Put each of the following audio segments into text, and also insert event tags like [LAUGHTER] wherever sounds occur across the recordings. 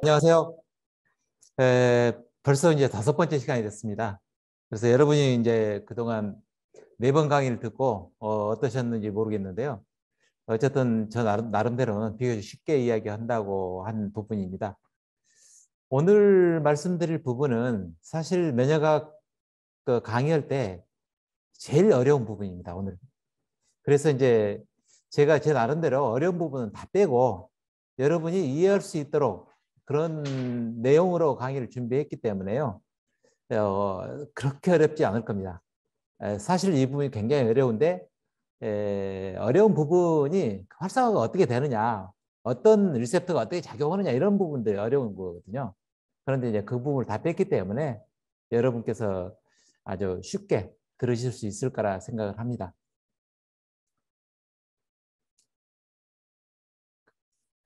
안녕하세요. 에, 벌써 이제 다섯 번째 시간이 됐습니다. 그래서 여러분이 이제 그동안 네 번 강의를 듣고 어, 떠셨는지 모르겠는데요. 어쨌든 저 나름, 나름대로는 비교적 쉽게 이야기한다고 한 부분입니다. 오늘 말씀드릴 부분은 사실 면역학 그 강의할 때 제일 어려운 부분입니다. 오늘. 그래서 이제 제가 제 나름대로 어려운 부분은 다 빼고 여러분이 이해할 수 있도록 그런 내용으로 강의를 준비했기 때문에요. 어, 그렇게 어렵지 않을 겁니다. 사실 이 부분이 굉장히 어려운데 에, 어려운 부분이 활성화가 어떻게 되느냐, 어떤 리셉터가 어떻게 작용하느냐 이런 부분들이 어려운 거거든요. 그런데 이제 그 부분을 다 뺐기 때문에 여러분께서 아주 쉽게 들으실 수 있을 거라 생각을 합니다.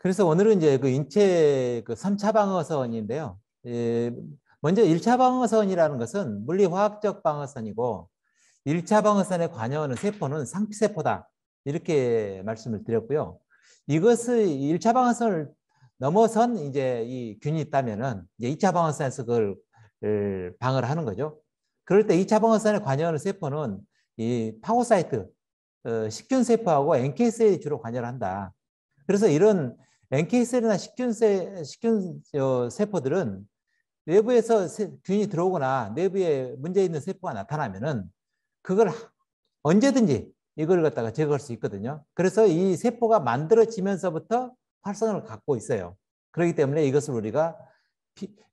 그래서 오늘은 이제 그 인체 그 3차 방어선인데요. 예, 먼저 1차 방어선이라는 것은 물리화학적 방어선이고 1차 방어선에 관여하는 세포는 상피세포다. 이렇게 말씀을 드렸고요. 이것을 1차 방어선을 넘어선 이제 이 균이 있다면은 이제 2차 방어선에서 그걸 방어를 하는 거죠. 그럴 때 2차 방어선에 관여하는 세포는 이 phagocyte, 어, 식균 세포하고 NK셀이 주로 관여를 한다. 그래서 이런 NK셀이나 식균, 세, 식균 세포들은 내부에서 균이 들어오거나 내부에 문제 있는 세포가 나타나면은 그걸 언제든지 이걸 갖다가 제거할 수 있거든요. 그래서 이 세포가 만들어지면서부터 활성을 갖고 있어요. 그렇기 때문에 이것을 우리가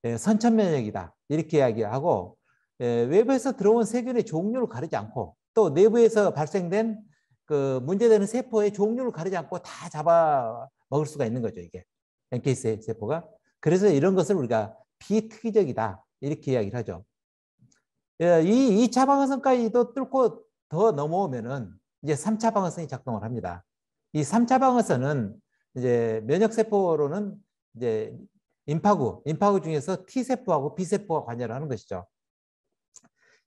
예, 선천 면역이다 이렇게 이야기하고 예, 외부에서 들어온 세균의 종류를 가리지 않고 또 내부에서 발생된 그 문제되는 세포의 종류를 가리지 않고 다 잡아 먹을 수가 있는 거죠 이게 NK 세포가 그래서 이런 것을 우리가 비특이적이다 이렇게 이야기를 하죠. 예, 이 2차 방어선까지도 뚫고 더 넘어오면은 이제 3차 방어선이 작동을 합니다. 이 3차 방어선은 이제 면역 세포로는 이제 임파구, 임파구 중에서 T세포하고 B세포가 관여를 하는 것이죠.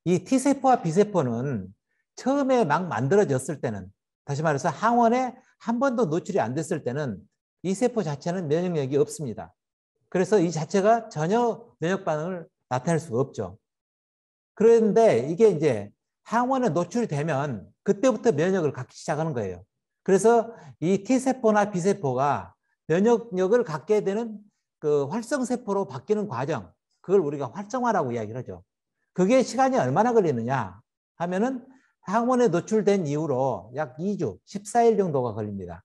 이 T세포와 B세포는 처음에 막 만들어졌을 때는 다시 말해서 항원에 한 번도 노출이 안 됐을 때는 이 세포 자체는 면역력이 없습니다. 그래서 이 자체가 전혀 면역 반응을 나타낼 수가 없죠. 그런데 이게 이제 항원에 노출이 되면 그때부터 면역을 갖기 시작하는 거예요. 그래서 이 T세포나 B세포가 면역력을 갖게 되는 그 활성세포로 바뀌는 과정, 그걸 우리가 활성화라고 이야기를 하죠. 그게 시간이 얼마나 걸리느냐 하면은 항원에 노출된 이후로 약 2주, 14일 정도가 걸립니다.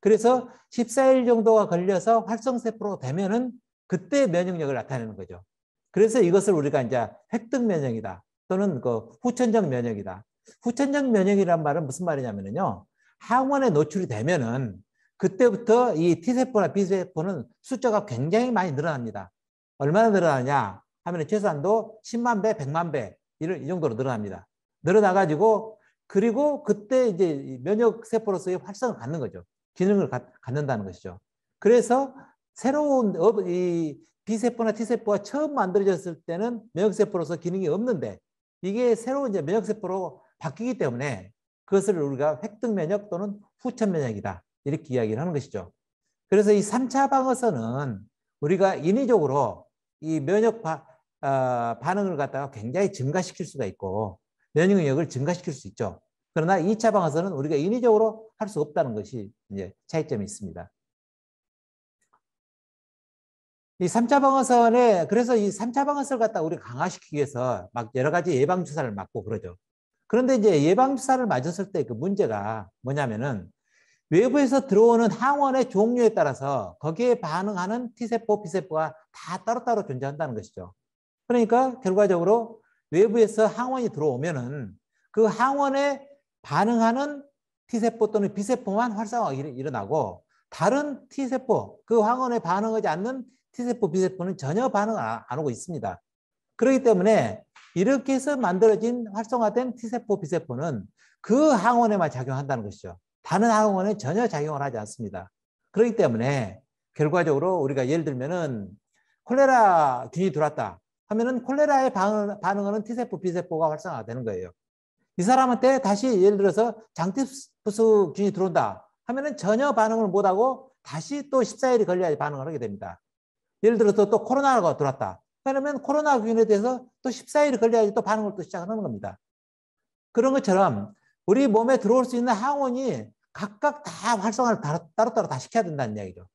그래서 14일 정도가 걸려서 활성세포로 되면은 그때 면역력을 나타내는 거죠. 그래서 이것을 우리가 이제 획득 면역이다. 또는 그 후천적 면역이다. 후천적 면역이란 말은 무슨 말이냐면요. 항원에 노출이 되면은 그때부터 이 T세포나 B세포는 숫자가 굉장히 많이 늘어납니다. 얼마나 늘어나냐 하면 최소한도 10만 배, 100만 배, 이 정도로 늘어납니다. 늘어나가지고 그리고 그때 이제 면역 세포로서의 활성을 갖는 거죠. 기능을 갖, 갖는다는 것이죠. 그래서 새로운 이 B세포나 T세포가 처음 만들어졌을 때는 면역세포로서 기능이 없는데 이게 새로운 이제 면역세포로 바뀌기 때문에 그것을 우리가 획득 면역 또는 후천 면역이다. 이렇게 이야기를 하는 것이죠. 그래서 이 3차 방어선은 우리가 인위적으로 이 면역 바, 어, 반응을 갖다가 굉장히 증가시킬 수가 있고 면역력을 증가시킬 수 있죠. 그러나 2차 방어선은 우리가 인위적으로 할 수 없다는 것이 이제 차이점이 있습니다. 이 3차 방어선에 그래서 이 3차 방어선을 갖다 우리가 강화시키기 위해서 막 여러 가지 예방 주사를 맞고 그러죠. 그런데 이제 예방 주사를 맞았을 때 그 문제가 뭐냐면은 외부에서 들어오는 항원의 종류에 따라서 거기에 반응하는 T세포, B세포가 다 따로따로 존재한다는 것이죠. 그러니까 결과적으로 외부에서 항원이 들어오면은 그 항원에 반응하는 T세포 또는 B세포만 활성화가 일어나고 다른 T세포, 그 항원에 반응하지 않는 T세포, B세포는 전혀 반응 안 하고 있습니다. 그렇기 때문에 이렇게 해서 만들어진 활성화된 T세포, B세포는 그 항원에만 작용한다는 것이죠. 다른 항원에 전혀 작용을 하지 않습니다. 그렇기 때문에 결과적으로 우리가 예를 들면은 콜레라 균이 들어왔다 하면은 콜레라에 반응하는 T세포, B세포가 활성화가 되는 거예요. 이 사람한테 다시 예를 들어서 장티푸스 균이 들어온다 하면은 전혀 반응을 못하고 다시 또 14일이 걸려야 반응을 하게 됩니다. 예를 들어서 또 코로나가 들어왔다. 그러면 코로나 균에 대해서 또 14일이 걸려야지 또 반응을 또 시작하는 겁니다. 그런 것처럼 우리 몸에 들어올 수 있는 항원이 각각 다 활성화를 따로따로 다 시켜야 된다는 이야기죠.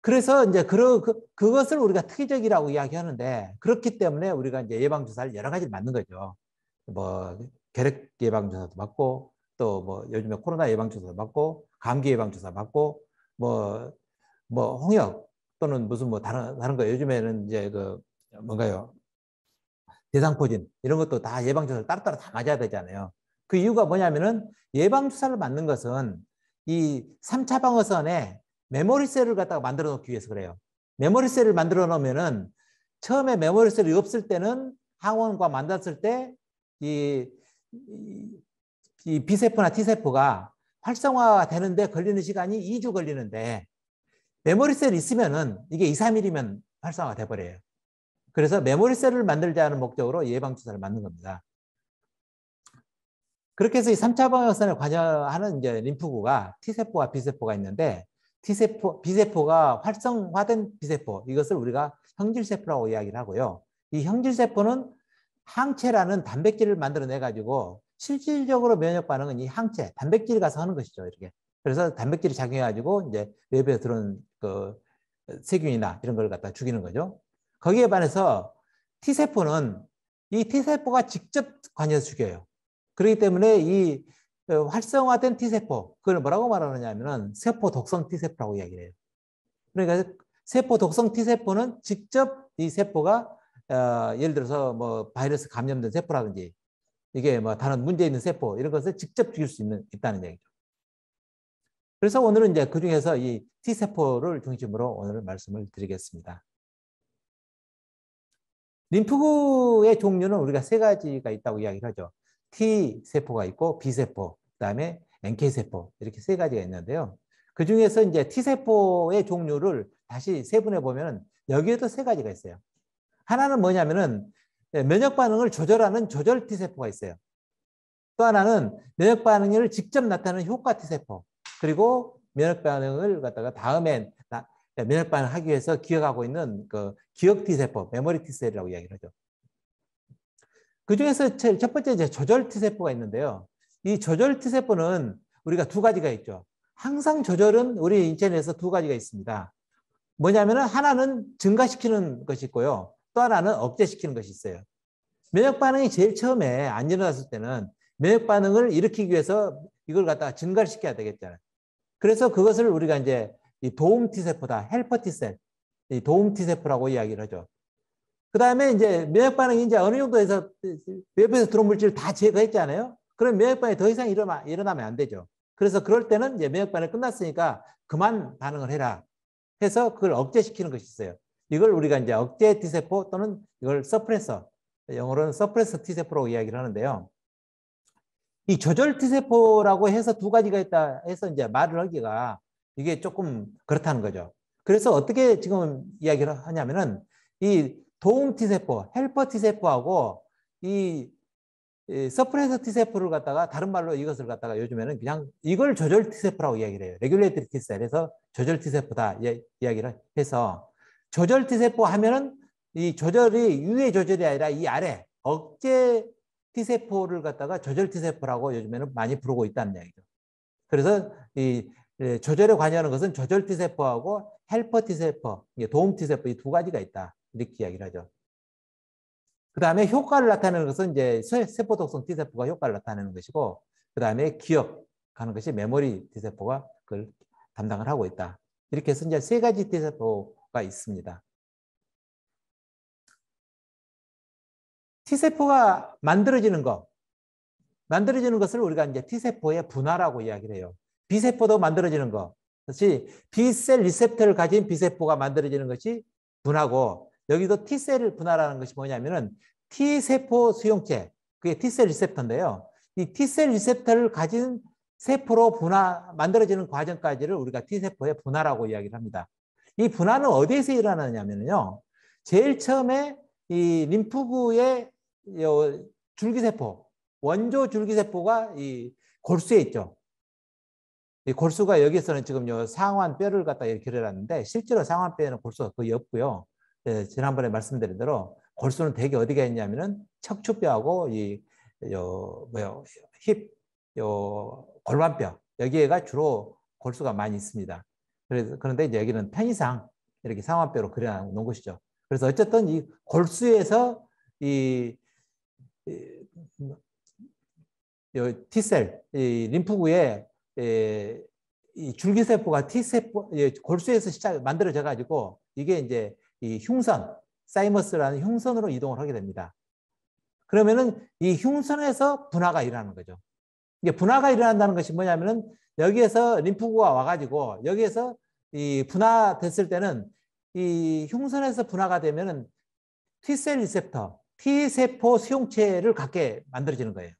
그래서 이제 그, 그, 그것을 우리가 특이적이라고 이야기하는데 그렇기 때문에 우리가 이제 예방주사를 여러 가지 맞는 거죠. 뭐 결핵 예방주사도 맞고 또 뭐 요즘에 코로나 예방주사도 맞고 감기 예방주사 맞고 뭐뭐 뭐 홍역 또는 무슨 뭐 다른 다른 거 요즘에는 이제 그 뭔가요 대상포진 이런 것도 다 예방주사를 따로따로 다 맞아야 되잖아요. 그 이유가 뭐냐면은 예방주사를 맞는 것은 이 3차 방어선에 메모리셀을 갖다가 만들어 놓기 위해서 그래요. 메모리셀을 만들어 놓으면은 처음에 메모리셀이 없을 때는 항원과 만났을 때 이 이 B세포나 T세포가 활성화가 되는데 걸리는 시간이 2주 걸리는데 메모리셀이 있으면은 이게 2, 3일이면 활성화가 돼버려요. 그래서 메모리셀을 만들자는 목적으로 예방주사를 맞는 겁니다. 그렇게 해서 이 3차 방역선에 관여하는 이제 림프구가 T세포와 B세포가 있는데 T세포, B세포가 활성화된 B세포, 이것을 우리가 형질세포라고 이야기를 하고요. 이 형질세포는 항체라는 단백질을 만들어내 가지고 실질적으로 면역 반응은 이 항체, 단백질이 가서 하는 것이죠. 이렇게. 그래서 단백질이 작용해 가지고 이제 뇌부에 들어온 그 세균이나 이런 걸 갖다 죽이는 거죠. 거기에 반해서 T세포는 이 T세포가 직접 관여해서 죽여요. 그렇기 때문에 이 어, 활성화된 T세포, 그걸 뭐라고 말하느냐면은 세포 독성 T세포라고 이야기를 해요. 그러니까 세포 독성 T세포는 직접 이 세포가 어, 예를 들어서 뭐 바이러스 감염된 세포라든지 이게 뭐 다른 문제 있는 세포 이런 것을 직접 죽일 수 있는 있다는 얘기죠. 그래서 오늘은 이제 그 중에서 이 T세포를 중심으로 오늘 말씀을 드리겠습니다. 림프구의 종류는 우리가 세 가지가 있다고 이야기를 하죠. T세포가 있고 B세포, 그다음에 NK세포 이렇게 세 가지가 있는데요. 그 중에서 이제 T세포의 종류를 다시 세분해 보면 여기에도 세 가지가 있어요. 하나는 뭐냐면은 면역 반응을 조절하는 조절 T세포가 있어요. 또 하나는 면역 반응을 직접 나타내는 효과 T세포. 그리고 면역 반응을 갖다가 다음에 면역 반응하기 위해서 기억하고 있는 그 기억 T세포, 메모리 T셀이라고 이야기를 하죠. 그 중에서 첫 번째 이제 조절 T세포가 있는데요. 이 조절 T세포는 우리가 두 가지가 있죠. 항상 조절은 우리 인체 내에서 두 가지가 있습니다. 뭐냐면은 하나는 증가시키는 것이 있고요. 또 하나는 억제시키는 것이 있어요. 면역 반응이 제일 처음에 안 일어났을 때는 면역 반응을 일으키기 위해서 이걸 갖다가 증가시켜야 되겠잖아요. 그래서 그것을 우리가 이제 도움 T세포다, 헬퍼 T셀, 도움 T세포라고 이야기를 하죠. 그 다음에 이제 면역 반응이 이제 어느 정도에서 외부에서 들어온 물질을 다 제거했잖아요. 그럼 면역 반응이 더 이상 일어나, 일어나면 안 되죠. 그래서 그럴 때는 이제 면역 반응이 끝났으니까 그만 반응을 해라. 해서 그걸 억제시키는 것이 있어요. 이걸 우리가 이제 억제 T세포 또는 이걸 서프레서, 영어로는 서프레서 T세포라고 이야기를 하는데요. 이 조절 T세포라고 해서 두 가지가 있다 해서 이제 말을 하기가 이게 조금 그렇다는 거죠. 그래서 어떻게 지금 이야기를 하냐면은 이 도움 T세포, 헬퍼 T세포하고 이, 이 suppressor T세포를 갖다가 다른 말로 이것을 갖다가 요즘에는 그냥 이걸 조절 T세포라고 이야기를 해요. 레귤레이터리 T셀에서 조절 T세포다 이야기를 해서 조절 T세포 하면은 이 조절이 위의 조절이 아니라 이 아래 억제 T세포를 갖다가 조절 T세포라고 요즘에는 많이 부르고 있다는 이야기죠. 그래서 이 조절에 관여하는 것은 조절 T세포하고 helper T세포, 도움 T세포 이 두 가지가 있다. 이렇게 이야기를 하죠. 그 다음에 효과를 나타내는 것은 이제 세포 독성 T세포가 효과를 나타내는 것이고, 그 다음에 기억하는 것이 메모리 T세포가 그걸 담당을 하고 있다. 이렇게 해서 이제 세 가지 T세포 가 있습니다. T세포가 만들어지는 것, 만들어지는 것을 우리가 이제 T세포의 분화라고 이야기를 해요. B세포도 만들어지는 것. 그렇 B셀 리셉터를 가진 B세포가 만들어지는 것이 분화고 여기도 T cell을 분화라는 것이 뭐냐면은 T세포 수용체, 그게 T셀 리셉터인데요. 이 T셀 리셉터를 가진 세포로 분화, 만들어지는 과정까지를 우리가 T세포의 분화라고 이야기를 합니다. 이 분화는 어디에서 일어나느냐면요. 제일 처음에 이 림프구의 줄기세포, 원조 줄기세포가 이 골수에 있죠. 이 골수가 여기서는 지금 요 상완 뼈를 갖다 이렇게 그려놨는데 실제로 상완 뼈에는 골수가 거의 없고요. 예, 지난번에 말씀드린 대로 골수는 대개 어디가 있냐면은 척추뼈하고 이 요 뭐요 힙 요 골반뼈 여기에가 주로 골수가 많이 있습니다. 그래서 그런데 이제 여기는 편의상 이렇게 상완뼈로 그려놓은 것이죠. 그래서 어쨌든 이 골수에서 이, 이 T셀, 이 림프구에 에, 이 줄기세포가 T세포, 골수에서 시작, 만들어져 가지고 이게 이제 이 흉선, 사이머스라는 흉선으로 이동을 하게 됩니다. 그러면은 이 흉선에서 분화가 일어나는 거죠. 이게 분화가 일어난다는 것이 뭐냐면은 여기에서 림프구가 와가지고 여기에서 이 분화됐을 때는 이 흉선에서 분화가 되면은 T셀 리셉터, T세포 수용체를 갖게 만들어지는 거예요.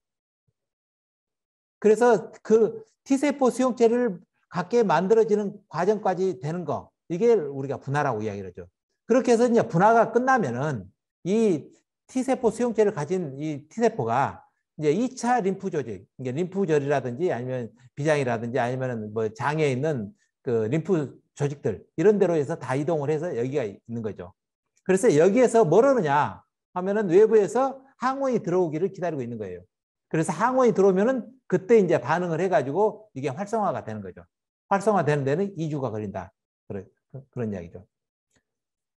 그래서 그 T세포 수용체를 갖게 만들어지는 과정까지 되는 거, 이게 우리가 분화라고 이야기를 하죠. 그렇게 해서 이제 분화가 끝나면은 이 T세포 수용체를 가진 이 T세포가 이제 2차 림프 조직, 이게 림프절이라든지 아니면 비장이라든지 아니면 뭐 장에 있는 그 림프 조직들 이런 데로 해서 다 이동을 해서 여기가 있는 거죠. 그래서 여기에서 뭘 하느냐 하면은 외부에서 항원이 들어오기를 기다리고 있는 거예요. 그래서 항원이 들어오면은 그때 이제 반응을 해가지고 이게 활성화가 되는 거죠. 활성화되는 데는 2주가 걸린다. 그런, 그런 이야기죠.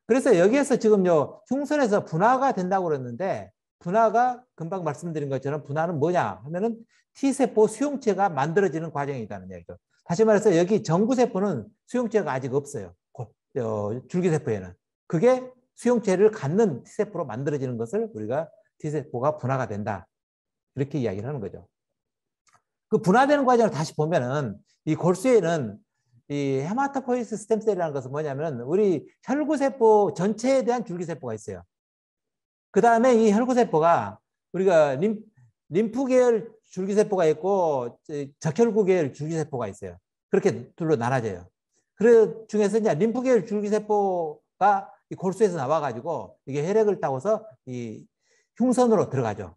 그래서 여기에서 지금 요 흉선에서 분화가 된다고 그랬는데 분화가 금방 말씀드린 것처럼 분화는 뭐냐 하면은 T세포 수용체가 만들어지는 과정이 있다는 얘기죠. 다시 말해서 여기 정구세포는 수용체가 아직 없어요. 어, 줄기세포에는. 그게 수용체를 갖는 T세포로 만들어지는 것을 우리가 T세포가 분화가 된다. 이렇게 이야기를 하는 거죠. 그 분화되는 과정을 다시 보면은 이 골수에는 이 헤마토포이스 스템셀이라는 것은 뭐냐면 우리 혈구세포 전체에 대한 줄기세포가 있어요. 그 다음에 이 혈구세포가 우리가 림, 림프 계열 줄기세포가 있고 적혈구 계열 줄기세포가 있어요. 그렇게 둘로 나눠져요. 그 중에서 이제 림프 계열 줄기세포가 이 골수에서 나와가지고 이게 혈액을 타고서 이 흉선으로 들어가죠.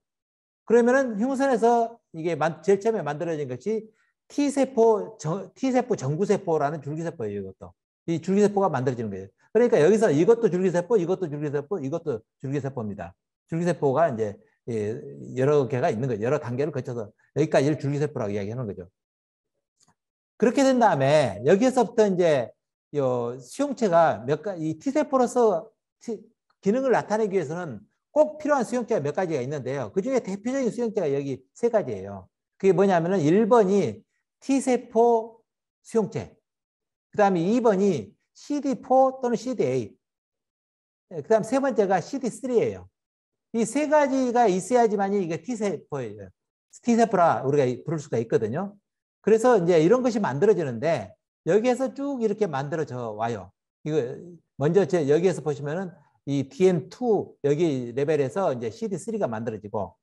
그러면은 흉선에서 이게 제일 처음에 만들어진 것이 T세포, 정, T세포 정구세포라는 줄기세포예요, 이것도. 이 줄기세포가 만들어지는 거예요. 그러니까 여기서 이것도 줄기세포, 이것도 줄기세포, 이것도 줄기세포입니다. 줄기세포가 이제 예, 여러 개가 있는 거죠. 여러 단계를 거쳐서 여기까지를 줄기세포라고 이야기하는 거죠. 그렇게 된 다음에 여기에서부터 이제 요 수용체가 몇 가지, 이 T세포로서 기능을 나타내기 위해서는 꼭 필요한 수용체가 몇 가지가 있는데요. 그 중에 대표적인 수용체가 여기 세 가지예요. 그게 뭐냐면은 1번이 T세포 수용체. 그 다음에 2번이 CD4 또는 CD8. 그 다음 세 번째가 CD3예요. 이 세 가지가 있어야지만이 이게 T세포예요. T세포라 우리가 부를 수가 있거든요. 그래서 이제 이런 것이 만들어지는데 여기에서 쭉 이렇게 만들어져 와요. 이거 먼저 제 여기에서 보시면은 이 DN2 여기 레벨에서 이제 CD3가 만들어지고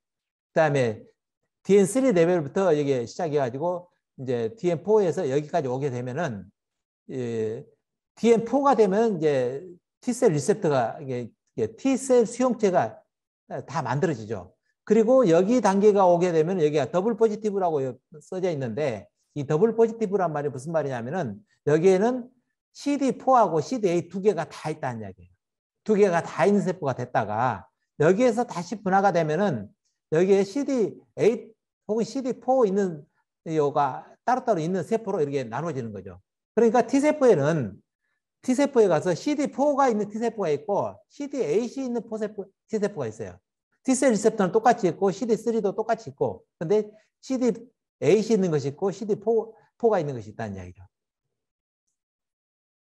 그다음에 DN3 레벨부터 여기 시작해 가지고 이제 DN4에서 여기까지 오게 되면은 예, DN4가 되면 이제 T셀 리셉터가 이게 T cell 수용체가 다 만들어지죠. 그리고 여기 단계가 오게 되면 여기가 double positive라고 써져 있는데 이 double positive란 말이 무슨 말이냐면은 여기에는 CD4하고 CD8 두 개가 다 있다는 이야기예요. 두 개가 다 있는 세포가 됐다가 여기에서 다시 분화가 되면은 여기에 CD8 혹은 CD4 있는 요가 따로따로 있는 세포로 이렇게 나눠지는 거죠. 그러니까 T세포에는 T세포에 가서 CD4가 있는 T세포가 있고 CD8이 있는 포세포, T세포가 있어요. T셀 리셉터는 똑같이 있고 CD3도 똑같이 있고 근데 CD8이 있는 것이 있고 CD4가 있는 것이 있다는 이야기죠.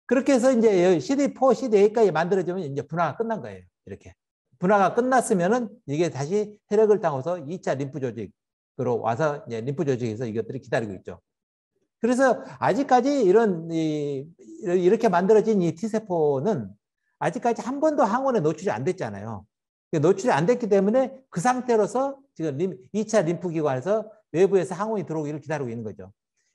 그렇게 해서 이제 CD4, CD8까지 만들어지면 이제 분화가 끝난 거예요. 이렇게. 분화가 끝났으면은 이게 다시 혈액을 타고서 2차 림프 조직으로 와서 이제 림프 조직에서 이것들이 기다리고 있죠. 그래서 아직까지 이런 이, 이렇게 만들어진 이 T세포는 아직까지 한 번도 항원에 노출이 안 됐잖아요. 노출이 안 됐기 때문에 그 상태로서 지금 림, 2차 림프기관에서 외부에서 항원이 들어오기를 기다리고 있는 거죠.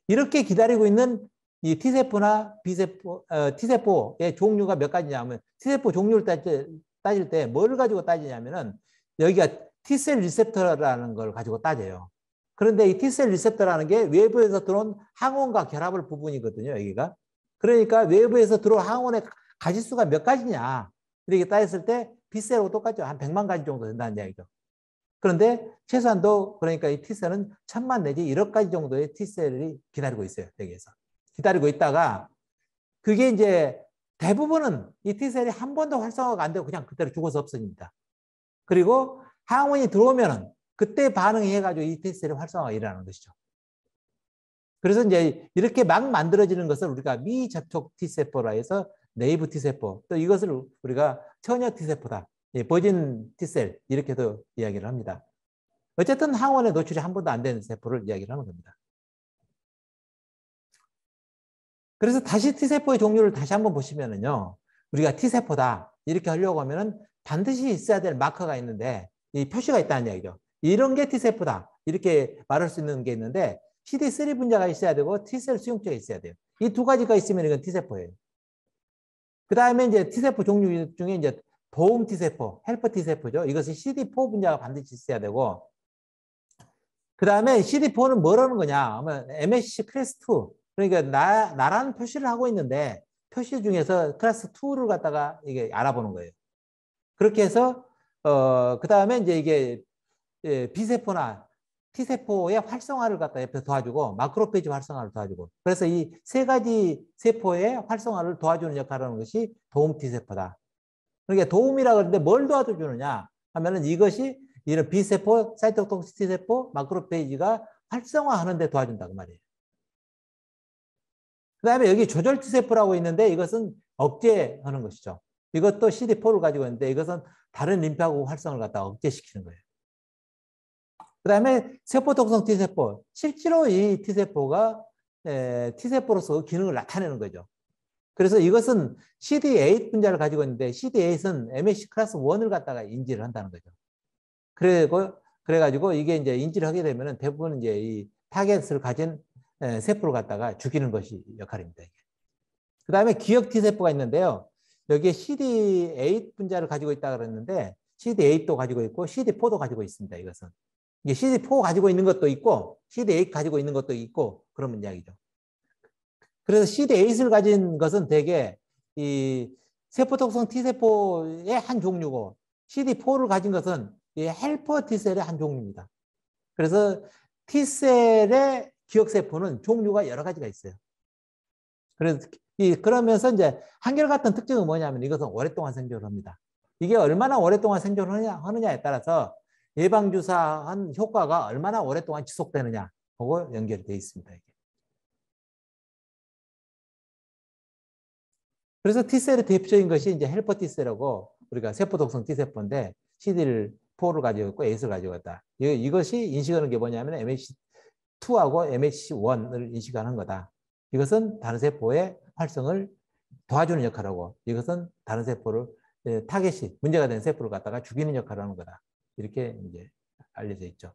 이렇게 기다리고 있는 이 T세포나 B세포, 어, T세포의 종류가 몇 가지냐면 T세포 종류를 따질, 따질 때 뭘 가지고 따지냐면은 여기가 T셀 리셉터라는 걸 가지고 따져요. 그런데 이 T셀 리셉터라는 게 외부에서 들어온 항원과 결합할 부분이거든요. 여기가. 그러니까 외부에서 들어온 항원의 가지수가 몇 가지냐. 이렇게 따졌을 때 B셀하고 똑같죠. 한 100만 가지 정도 된다는 이야기죠. 그런데 최소한도 그러니까 이 T셀은 천만 내지 1억 가지 정도의 T셀이 기다리고 있어요. 여기에서. 기다리고 있다가 그게 이제 대부분은 이 T셀이 한 번도 활성화가 안 되고 그냥 그대로 죽어서 없어집니다. 그리고 항원이 들어오면은 그때 반응해가지고 이 T셀의 활성화가 일어나는 것이죠. 그래서 이제 이렇게 막 만들어지는 것을 우리가 미접촉 T세포라 해서 네이브 T세포, 또 이것을 우리가 처녀 T세포다. 예, 버진 T셀 이렇게도 이야기를 합니다. 어쨌든 항원에 노출이 한 번도 안 되는 세포를 이야기를 하는 겁니다. 그래서 다시 T세포의 종류를 다시 한번 보시면은요. 우리가 T세포다 이렇게 하려고 하면은 반드시 있어야 될 마커가 있는데 이 표시가 있다는 얘기죠. 이런 게 T세포다 이렇게 말할 수 있는 게 있는데 CD3 분자가 있어야 되고 T셀 수용체가 있어야 돼요. 이 두 가지가 있으면 이건 T세포예요. 그 다음에 이제 T세포 종류 중에 이제 도움 T세포, 헬퍼 T세포죠. 이것은 CD4 분자가 반드시 있어야 되고 그 다음에 CD4는 뭐라는 거냐 하면 MSC 클래스 2 그러니까 나, 나라는 표시를 하고 있는데 표시 중에서 클래스 2를 갖다가 이게 알아보는 거예요. 그렇게 해서 어, 그 다음에 이제 이게 예, B세포나 T세포의 활성화를 갖다 옆에 도와주고 마크로페이지 활성화를 도와주고 그래서 이 세 가지 세포의 활성화를 도와주는 역할을 하는 것이 도움 T세포다. 그러니까 도움이라 그러는데 뭘 도와주느냐 하면은 이것이 이런 B세포, 사이토톡시 T세포, 마크로페이지가 활성화하는 데 도와준다 그 말이에요. 그 다음에 여기 조절 T세포라고 있는데 이것은 억제하는 것이죠. 이것도 CD4를 가지고 있는데 이것은 다른 림프하고 활성을 갖다 억제시키는 거예요. 그 다음에 세포 독성 T세포. 실제로 이 T세포가 T세포로서 기능을 나타내는 거죠. 그래서 이것은 CD8 분자를 가지고 있는데 CD8은 MSC 클래스 1을 갖다가 인지를 한다는 거죠. 그리고 그래가지고 이게 이제 인지를 하게 되면 대부분 이제 이 타겟을 가진 세포를 갖다가 죽이는 것이 역할입니다. 그 다음에 기억 T세포가 있는데요. 여기에 CD8 분자를 가지고 있다 그랬는데 CD8도 가지고 있고 CD4도 가지고 있습니다. 이것은. 이게 CD4 가지고 있는 것도 있고 CD8 가지고 있는 것도 있고 그런 이야기죠. 그래서 CD8을 가진 것은 대개 이 세포 독성 T세포의 한 종류고 CD4를 가진 것은 이 헬퍼 T셀의 한 종류입니다. 그래서 T셀의 기억세포는 종류가 여러 가지가 있어요. 그래서 이 그러면서 이제 한결같은 특징은 뭐냐면 이것은 오랫동안 생존을 합니다. 이게 얼마나 오랫동안 생존을 하느냐, 하느냐에 따라서 예방주사한 효과가 얼마나 오랫동안 지속되느냐 하고 연결이 되어 있습니다. 이게. 그래서 T셀의 대표적인 것이 이제 helper T셀하고 우리가 세포 독성 T세포인데 CD를 4를 가지고 있고 8을 가지고 있다. 이것이 인식하는 게 뭐냐면 MHC2하고 MHC1을 인식하는 거다. 이것은 다른 세포의 활성을 도와주는 역할을 하고 이것은 다른 세포를 예, 타겟이 문제가 된 세포를 갖다가 죽이는 역할을 하는 거다. 이렇게 이제 알려져 있죠.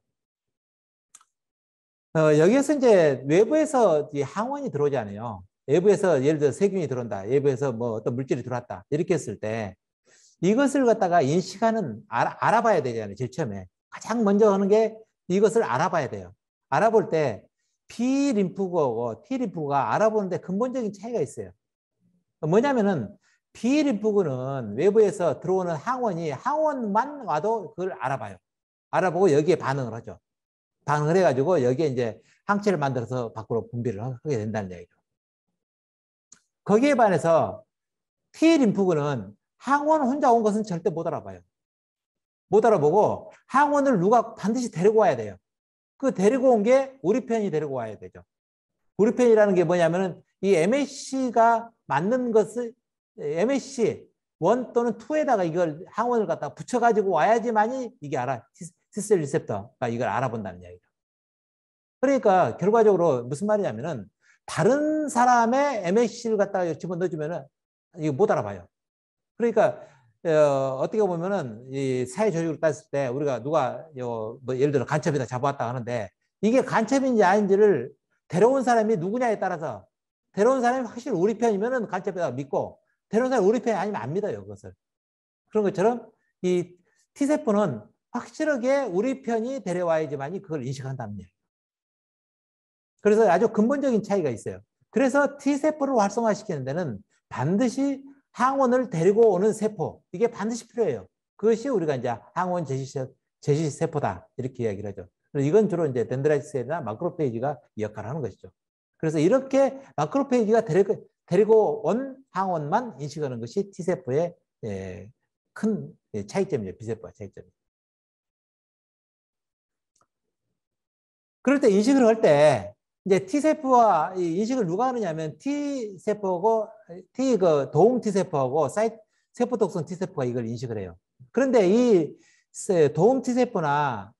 어, 여기에서 이제 외부에서 항원이 들어오잖아요. 외부에서 예를 들어 세균이 들어온다. 외부에서 뭐 어떤 물질이 들어왔다. 이렇게 했을 때 이것을 갖다가 인식하는 알아, 알아봐야 되잖아요. 제일 처음에. 가장 먼저 하는 게 이것을 알아봐야 돼요. 알아볼 때 B 림프구하고 T 림프구가 알아보는데 근본적인 차이가 있어요. 뭐냐면은 림프구는 외부에서 들어오는 항원이 항원만 와도 그걸 알아봐요. 알아보고 여기에 반응을 하죠. 반응을 해가지고 여기에 이제 항체를 만들어서 밖으로 분비를 하게 된다는 얘기죠. 거기에 반해서 T 림프구는 항원 혼자 온 것은 절대 못 알아봐요. 못 알아보고 항원을 누가 반드시 데리고 와야 돼요. 그 데리고 온 게 우리 편이 데리고 와야 되죠. 우리 편이라는 게 뭐냐면은 이 MSC가 맞는 것을 MSC 1 또는 2에다가 이걸 항원을 갖다가 붙여가지고 와야지만이 이게 알아. T셀 리셉터가 이걸 알아본다는 이야기죠. 그러니까 결과적으로 무슨 말이냐면은 다른 사람의 MSC를 갖다가 집어넣어주면은 이거 못 알아봐요. 그러니까 어, 떻게 보면은 이 사회 조직으로 따졌을 때 우리가 누가 요, 뭐 예를 들어 간첩이다 잡아왔다 하는데 이게 간첩인지 아닌지를 데려온 사람이 누구냐에 따라서 데려온 사람이 확실히 우리 편이면은 간첩이다 믿고 사람이 우리 편이 아니면 안 믿어요 그것을 그런 것처럼 이 T세포는 확실하게 우리 편이 데려와야지만이 그걸 인식한다는 얘기예요. 그래서 아주 근본적인 차이가 있어요. 그래서 T세포를 활성화시키는 데는 반드시 항원을 데리고 오는 세포 이게 반드시 필요해요. 그것이 우리가 이제 항원 제시 세포다 이렇게 이야기를 하죠. 이건 주로 이제 덴드라이트 셀이나 마크로페이지가 역할을 하는 것이죠. 그래서 이렇게 마크로페이지가 데리고, 데리고 온 항원만 인식하는 것이 T세포의 예, 큰 차이점이죠. B세포와 차이점. 그럴 때 인식을 할 때 이제 T세포와 인식을 누가 하느냐면 T세포고 T 그 도움 T세포하고 사이트 세포 독성 T세포가 이걸 인식을 해요. 그런데 이 도움 T세포나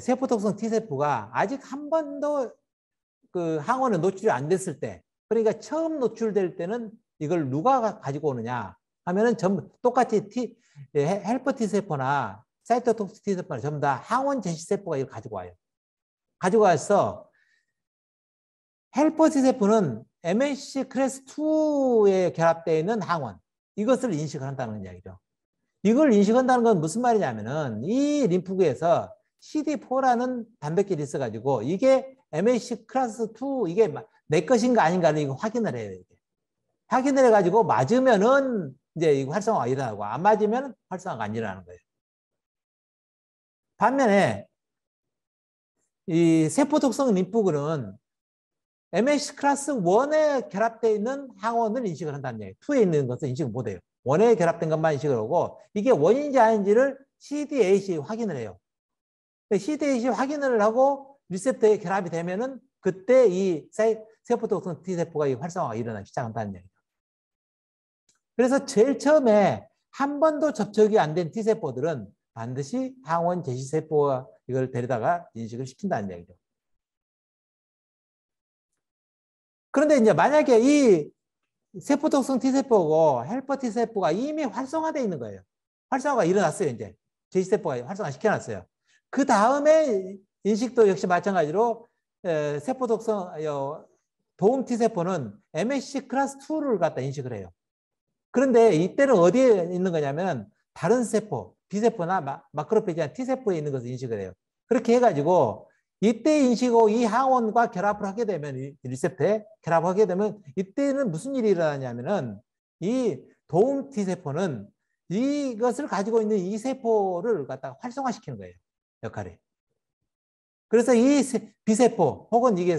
세포 독성 T세포가 아직 한 번도 그 항원에 노출이 안 됐을 때 그러니까 처음 노출될 때는 이걸 누가 가지고 오느냐 하면은 전부 똑같이 T helper T세포나 사이토톡스 T세포나 전부 다 항원 제시세포가 이걸 가지고 와요. 가지고 와서 helper T세포는 MHC class 2에 결합되어 있는 항원 이것을 인식을 한다는 이야기죠. 이걸 인식한다는 건 무슨 말이냐면은 이 림프구에서 CD4라는 단백질이 있어가지고 이게 MHC class 2 이게 내 것인가 아닌가를 이거 확인을 해요. 이게. 확인을 해가지고 맞으면은 이제 이거 활성화가 일어나고 안 맞으면 활성화가 안 일어나는 거예요. 반면에 이 세포 독성 림프구는 MHC 클래스 1에 결합되어 있는 항원을 인식을 한다는 얘기예요. 2에 있는 것은 인식을 못해요. 1에 결합된 것만 인식을 하고 이게 원인지 아닌지를 CDAC 확인을 해요. CDAC 확인을 하고 리셉터에 결합이 되면은 그때 이 세포 독성 T세포가 활성화가 일어나기 시작한다는 얘기죠. 그래서 제일 처음에 한 번도 접촉이 안 된 T세포들은 반드시 항원 제시세포와 이걸 데려다가 인식을 시킨다는 얘기죠. 그런데 이제 만약에 이 세포 독성 T세포고 헬퍼 T세포가 이미 활성화되어 있는 거예요. 활성화가 일어났어요, 이제. 제시세포가 활성화 시켜놨어요. 그 다음에 인식도 역시 마찬가지로 세포 독성 도움 T세포는 MHC 클래스 2를 갖다 인식을 해요. 그런데 이때는 어디에 있는 거냐면 다른 세포, B세포나 마, 마크로페지나 T세포에 있는 것을 인식을 해요. 그렇게 해가지고 이때 인식하고 이 항원과 결합을 하게 되면 리셉터에 결합하게 되면 이때는 무슨 일이 일어나냐면은 이 도움 T세포는 이것을 가지고 있는 이 세포를 갖다가 활성화시키는 거예요. 역할이. 그래서 이 B세포 혹은 이게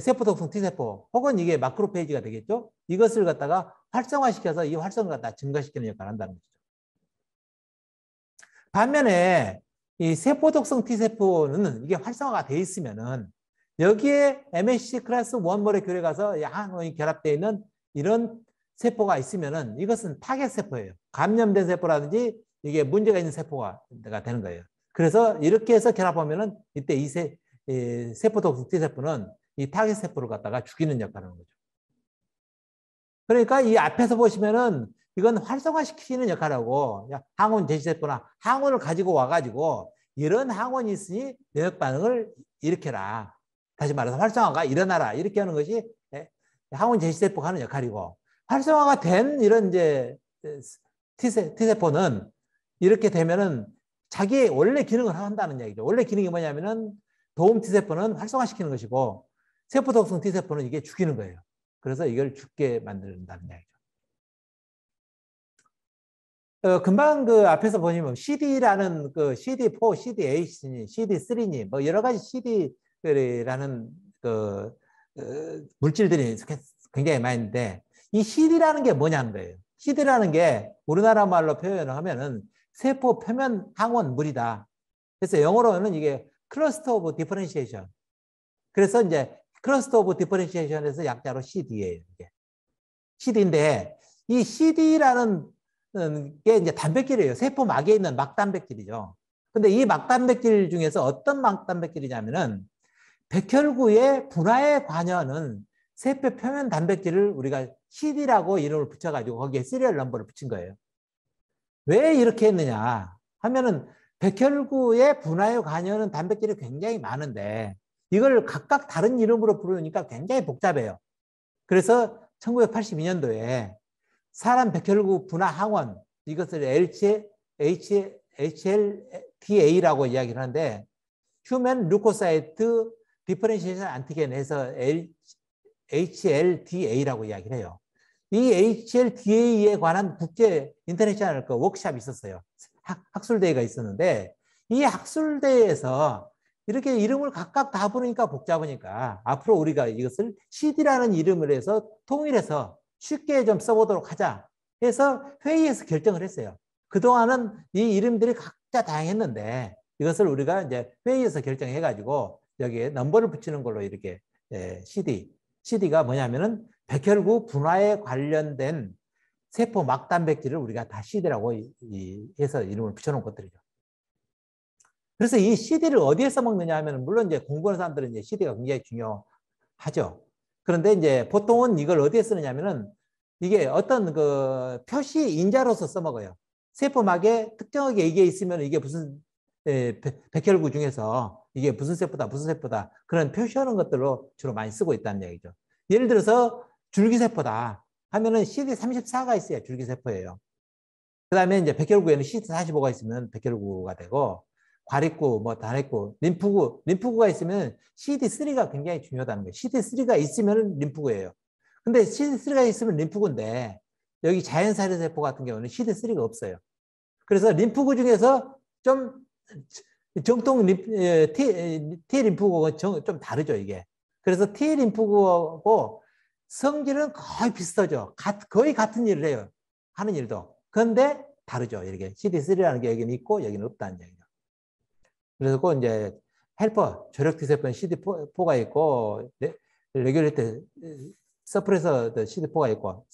세포 독성 T세포 혹은 이게 마크로페이지가 되겠죠. 이것을 갖다가 활성화시켜서 이 활성을 갖다 증가시키는 역할을 한다는 거죠. 반면에 이 세포 독성 T세포는 이게 활성화가 돼 있으면은 여기에 MHC 클래스 원몰에 교래 가서 항원이 결합되어 있는 이런 세포가 있으면은 이것은 파괴 세포예요. 감염된 세포라든지 이게 문제가 있는 세포가 되는 거예요. 그래서 이렇게 해서 결합하면은 이때 이 세, 이 세포 독성 T세포는 이 타겟 세포를 갖다가 죽이는 역할을 하는 거죠. 그러니까 이 앞에서 보시면은 이건 활성화시키는 역할하고 항원 제시세포나 항원을 가지고 와가지고 이런 항원이 있으니 면역 반응을 일으켜라. 다시 말해서 활성화가 일어나라. 이렇게 하는 것이 항원 제시세포가 하는 역할이고 활성화가 된 이런 이제 T세, T세포는 이렇게 되면은 자기의 원래 기능을 한다는 얘기죠. 원래 기능이 뭐냐면은 도움 T세포는 활성화시키는 것이고 세포 독성 T세포는 이게 죽이는 거예요. 그래서 이걸 죽게 만든다는 얘기죠. 어, 금방 그 앞에서 보시면 CD라는 그 CD4, CDH니, CD3니 뭐 여러 가지 CD라는 그 어, 물질들이 굉장히 있는데 이 CD라는 게 뭐냐는 거예요. CD라는 게 우리나라 말로 표현을 하면은 세포 표면 항원 물이다. 그래서 영어로는 이게 cluster of differentiation. 그래서 이제 cluster of differentiation에서 약자로 CD예요. 이게. CD인데 이 CD라는 게 이제 단백질이에요. 세포 막에 있는 막단백질이죠. 근데 이 막단백질 중에서 어떤 막단백질이냐면은 백혈구의 분화에 관여하는 세포 표면 단백질을 우리가 CD라고 이름을 붙여가지고 거기에 시리얼 넘버를 붙인 거예요. 왜 이렇게 했느냐 하면은 백혈구의 분화에 관여하는 단백질이 굉장히 많은데 이걸 각각 다른 이름으로 부르니까 굉장히 복잡해요. 그래서 1982년도에 사람 백혈구 분화 항원 이것을 LH, H, HLDA라고 이야기를 하는데 Human Leukocyte differentiation antigen에서 HLDA라고 이야기를 해요. 이 HLDA에 관한 국제 international 그 워크샵이 있었어요. 학, 학술대회가 있었는데 이 학술대회에서 이렇게 이름을 각각 다 부르니까 복잡하니까 앞으로 우리가 이것을 CD라는 이름을 해서 통일해서 쉽게 좀 써보도록 하자 해서 회의에서 결정을 했어요. 그동안은 이 이름들이 각자 다양했는데 이것을 우리가 이제 회의에서 결정해가지고 여기에 넘버를 붙이는 걸로 이렇게 CD. CD가 뭐냐면은 백혈구 분화에 관련된 세포 막단백질을 우리가 다 CD라고 해서 이름을 붙여놓은 것들이죠. 그래서 이 CD를 어디에 써먹느냐 하면 물론 이제 공부하는 사람들은 이제 CD가 굉장히 중요하죠. 그런데 이제 보통은 이걸 어디에 쓰느냐 하면은 이게 어떤 그 표시 인자로서 써먹어요. 세포막에 특정하게 이게 있으면 이게 무슨 예, 백혈구 중에서 이게 무슨 세포다 무슨 세포다 그런 표시하는 것들로 주로 많이 쓰고 있다는 얘기죠. 예를 들어서 줄기세포다 하면은 CD34가 있어야 줄기세포예요. 그 다음에 이제 백혈구에는 CD45가 있으면 백혈구가 되고 과립구, 뭐 단핵구, 림프구, 림프구가 있으면 CD3가 굉장히 중요하다는 거예요. CD3가 있으면 림프구예요. 근데 CD3가 있으면 림프구인데 여기 자연사례세포 같은 경우는 CD3가 없어요. 그래서 림프구 중에서 좀 정통 림, 예, T, T 림프구가 좀 다르죠, 이게. 그래서 T 림프구하고 성질은 거의 비슷하죠. 거의 같은 일을 해요. 하는 일도. 그런데 다르죠. 이렇게 CD3라는 게 여기는 있고 여기는 없다는 얘기죠. 그래서 그 이제 헬퍼, 조력 T세포는 CD4가 있고 regulator suppressor CD4가 있고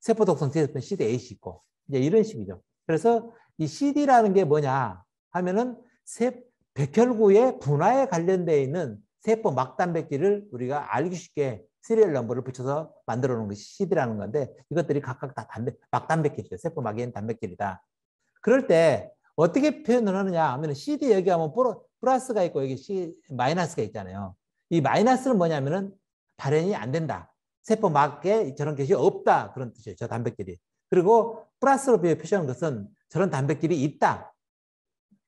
세포 독성 T세포는 CD8이 있고 이제 이런 식이죠. 그래서 이 CD라는 게 뭐냐 하면은 세, 백혈구의 분화에 관련되어 있는 세포 막단백질을 우리가 알기 쉽게 serial number를 붙여서 만들어 놓은 것이 CD라는 건데 이것들이 각각 다 단백, 막단백질이죠. 세포 있는 단백질이다. 그럴 때 어떻게 표현을 하느냐 하면 CD 여기 하면 플러스가 있고 여기 C 마이너스가 있잖아요. 이 마이너스는 뭐냐면은 발현이 안 된다. 세포 막에 저런 것이 없다. 그런 뜻이에요. 저 단백질이. 그리고 플러스로 표시하는 것은 저런 단백질이 있다.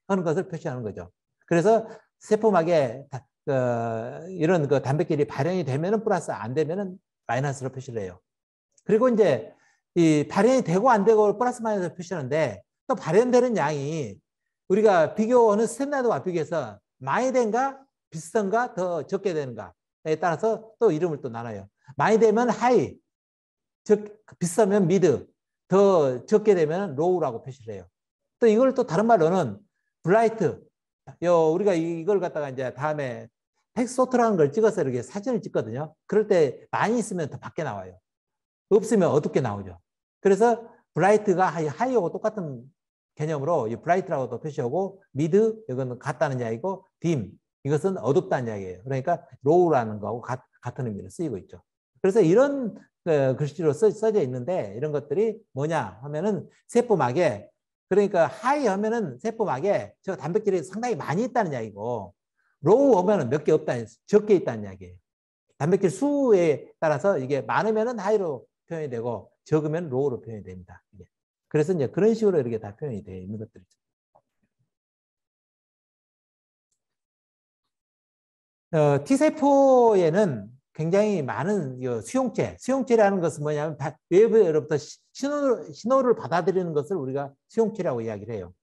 하는 것을 표시하는 거죠. 그래서 세포막에 어, 이런 그 단백질이 발현이 되면은 플러스 안 되면은 마이너스로 표시를 해요. 그리고 이제 이 발현이 되고 안 되고 플러스 마이너스 표시하는데 또 발현되는 양이 우리가 비교하는 standard와 비교해서 많이 된가 비슷한가 더 적게 되는가에 따라서 또 이름을 또 나눠요. 많이 되면 high, 적, 비슷하면 mid, 더 적게 되면 low라고 표시를 해요. 또 이걸 또 다른 말로는 bright. 요 우리가 이걸 갖다가 이제 다음에 FACS dot라는 걸 찍어서 이렇게 사진을 찍거든요. 그럴 때 많이 있으면 더 밝게 나와요. 없으면 어둡게 나오죠. 그래서 bright가 high하고 똑같은 개념으로 이 bright라고도 표시하고 mid 이거는 같다는 이야기고 dim 이것은 어둡다는 이야기예요. 그러니까 low라는 거하고 같, 은 의미로 쓰이고 있죠. 그래서 이런 그 글씨로 써, 써져 있는데 이런 것들이 뭐냐 하면은 세포막에 그러니까 high 하면은 세포막에 저 단백질이 상당히 많이 있다는 이야기고 low 하면은 몇 개 없다, 적게 있다는 이야기예요. 단백질 수에 따라서 이게 많으면은 하이로 표현이 되고 적으면 로우로 표현이 됩니다. 그래서 이제 그런 식으로 이렇게 다 표현이 되어 있는 것들이죠. 어, T세포에는 굉장히 많은 수용체, 수용체라는 것은 뭐냐면 외부로부터 신호를, 신호를 받아들이는 것을 우리가 수용체라고 이야기를 해요.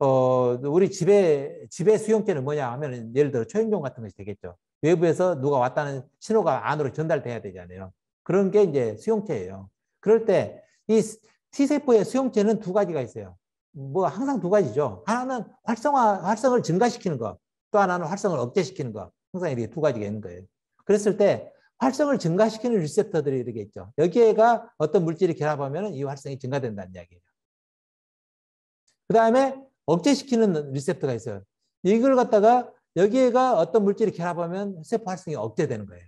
어, 우리 집에, 집에 수용체는 뭐냐 하면 예를 들어 초인종 같은 것이 되겠죠. 외부에서 누가 왔다는 신호가 안으로 전달돼야 되잖아요. 그런 게 이제 수용체예요. 그럴 때 이 T세포의 수용체는 두 가지가 있어요. 뭐 항상 두 가지죠. 하나는 활성화, 활성을 증가시키는 것, 또 하나는 활성을 억제시키는 것. 항상 이렇게 두 가지가 있는 거예요. 그랬을 때 활성을 증가시키는 리셉터들이 이렇게 있죠. 여기에가 어떤 물질이 결합하면 이 활성이 증가된다는 이야기예요. 그 다음에 억제시키는 리셉터가 있어요. 이걸 갖다가 여기에가 어떤 물질이 결합하면 세포 활성이 억제되는 거예요.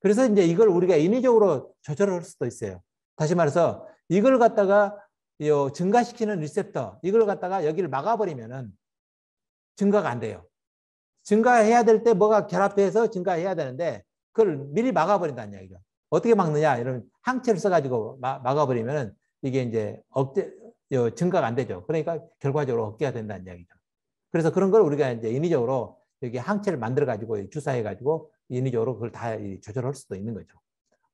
그래서 이제 이걸 우리가 인위적으로 조절할 수도 있어요. 다시 말해서 이걸 갖다가 증가시키는 리셉터, 이걸 갖다가 여기를 막아버리면은 증가가 안 돼요. 증가해야 될 때 뭐가 결합돼서 증가해야 되는데 그걸 미리 막아버린다는 이야기죠. 어떻게 막느냐? 이런 항체를 써가지고 막아버리면 이게 이제 억제, 증가가 안 되죠. 그러니까 결과적으로 억제가 된다는 이야기죠. 그래서 그런 걸 우리가 이제 인위적으로 여기 항체를 만들어 가지고 주사해 가지고 인위적으로 그걸 다 조절할 수도 있는 거죠.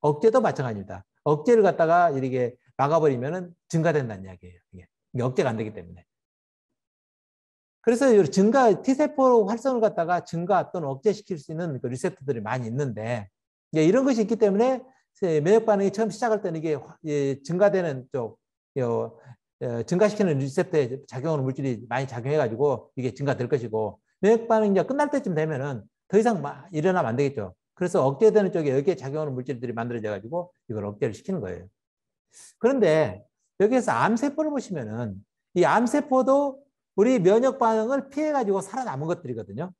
억제도 마찬가지입니다. 억제를 갖다가 이렇게 막아버리면은 증가된다는 이야기예요. 이게 억제가 안 되기 때문에. 그래서 증가 T세포 활성을 갖다가 증가 또는 억제시킬 수 있는 그 리셉터들이 많이 있는데 이런 것이 있기 때문에 면역 반응이 처음 시작할 때는 이게 증가되는 쪽 증가시키는 리셉터에 작용하는 물질이 많이 작용해가지고 이게 증가될 것이고 면역 반응이 이제 끝날 때쯤 되면은 더 이상 일어나면 안 되겠죠. 그래서 억제되는 쪽에 여기에 작용하는 물질들이 만들어져 가지고 이걸 억제를 시키는 거예요. 그런데 여기에서 암세포를 보시면은 이 암세포도 우리 면역 반응을 피해 가지고 살아남은 것들이거든요.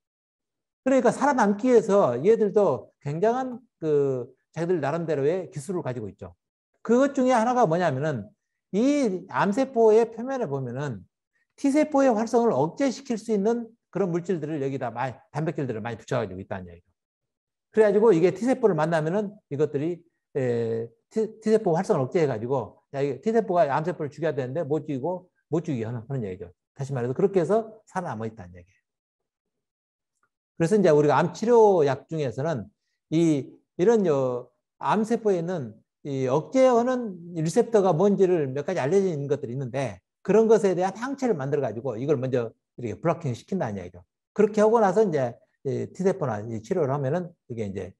그러니까 살아남기 위해서 얘들도 굉장한 그 자기들 나름대로의 기술을 가지고 있죠. 그것 중에 하나가 뭐냐면은 이 암세포의 표면에 보면은 T세포의 활성을 억제시킬 수 있는 그런 물질들을 여기다 많이, 단백질들을 많이 붙여가지고 있다는 얘기죠. 그래가지고 이게 T세포를 만나면은 이것들이 에, T, T세포 활성을 억제해가지고 야, 이게 T세포가 암세포를 죽여야 되는데 못 죽이고 못 죽이게 하는, 하는 얘기죠. 다시 말해서 그렇게 해서 살아남아 있다는 얘기예요. 그래서 이제 우리가 암 치료약 중에서는 이 이런 요 암세포에 있는 이 억제하는 리셉터가 뭔지를 몇 가지 있는 것들이 있는데 그런 것에 대한 항체를 만들어 가지고 이걸 먼저 이렇게 블로킹 시킨다는 얘기죠. 그렇게 하고 나서 이제 T세포나 치료를 하면은 이게 이제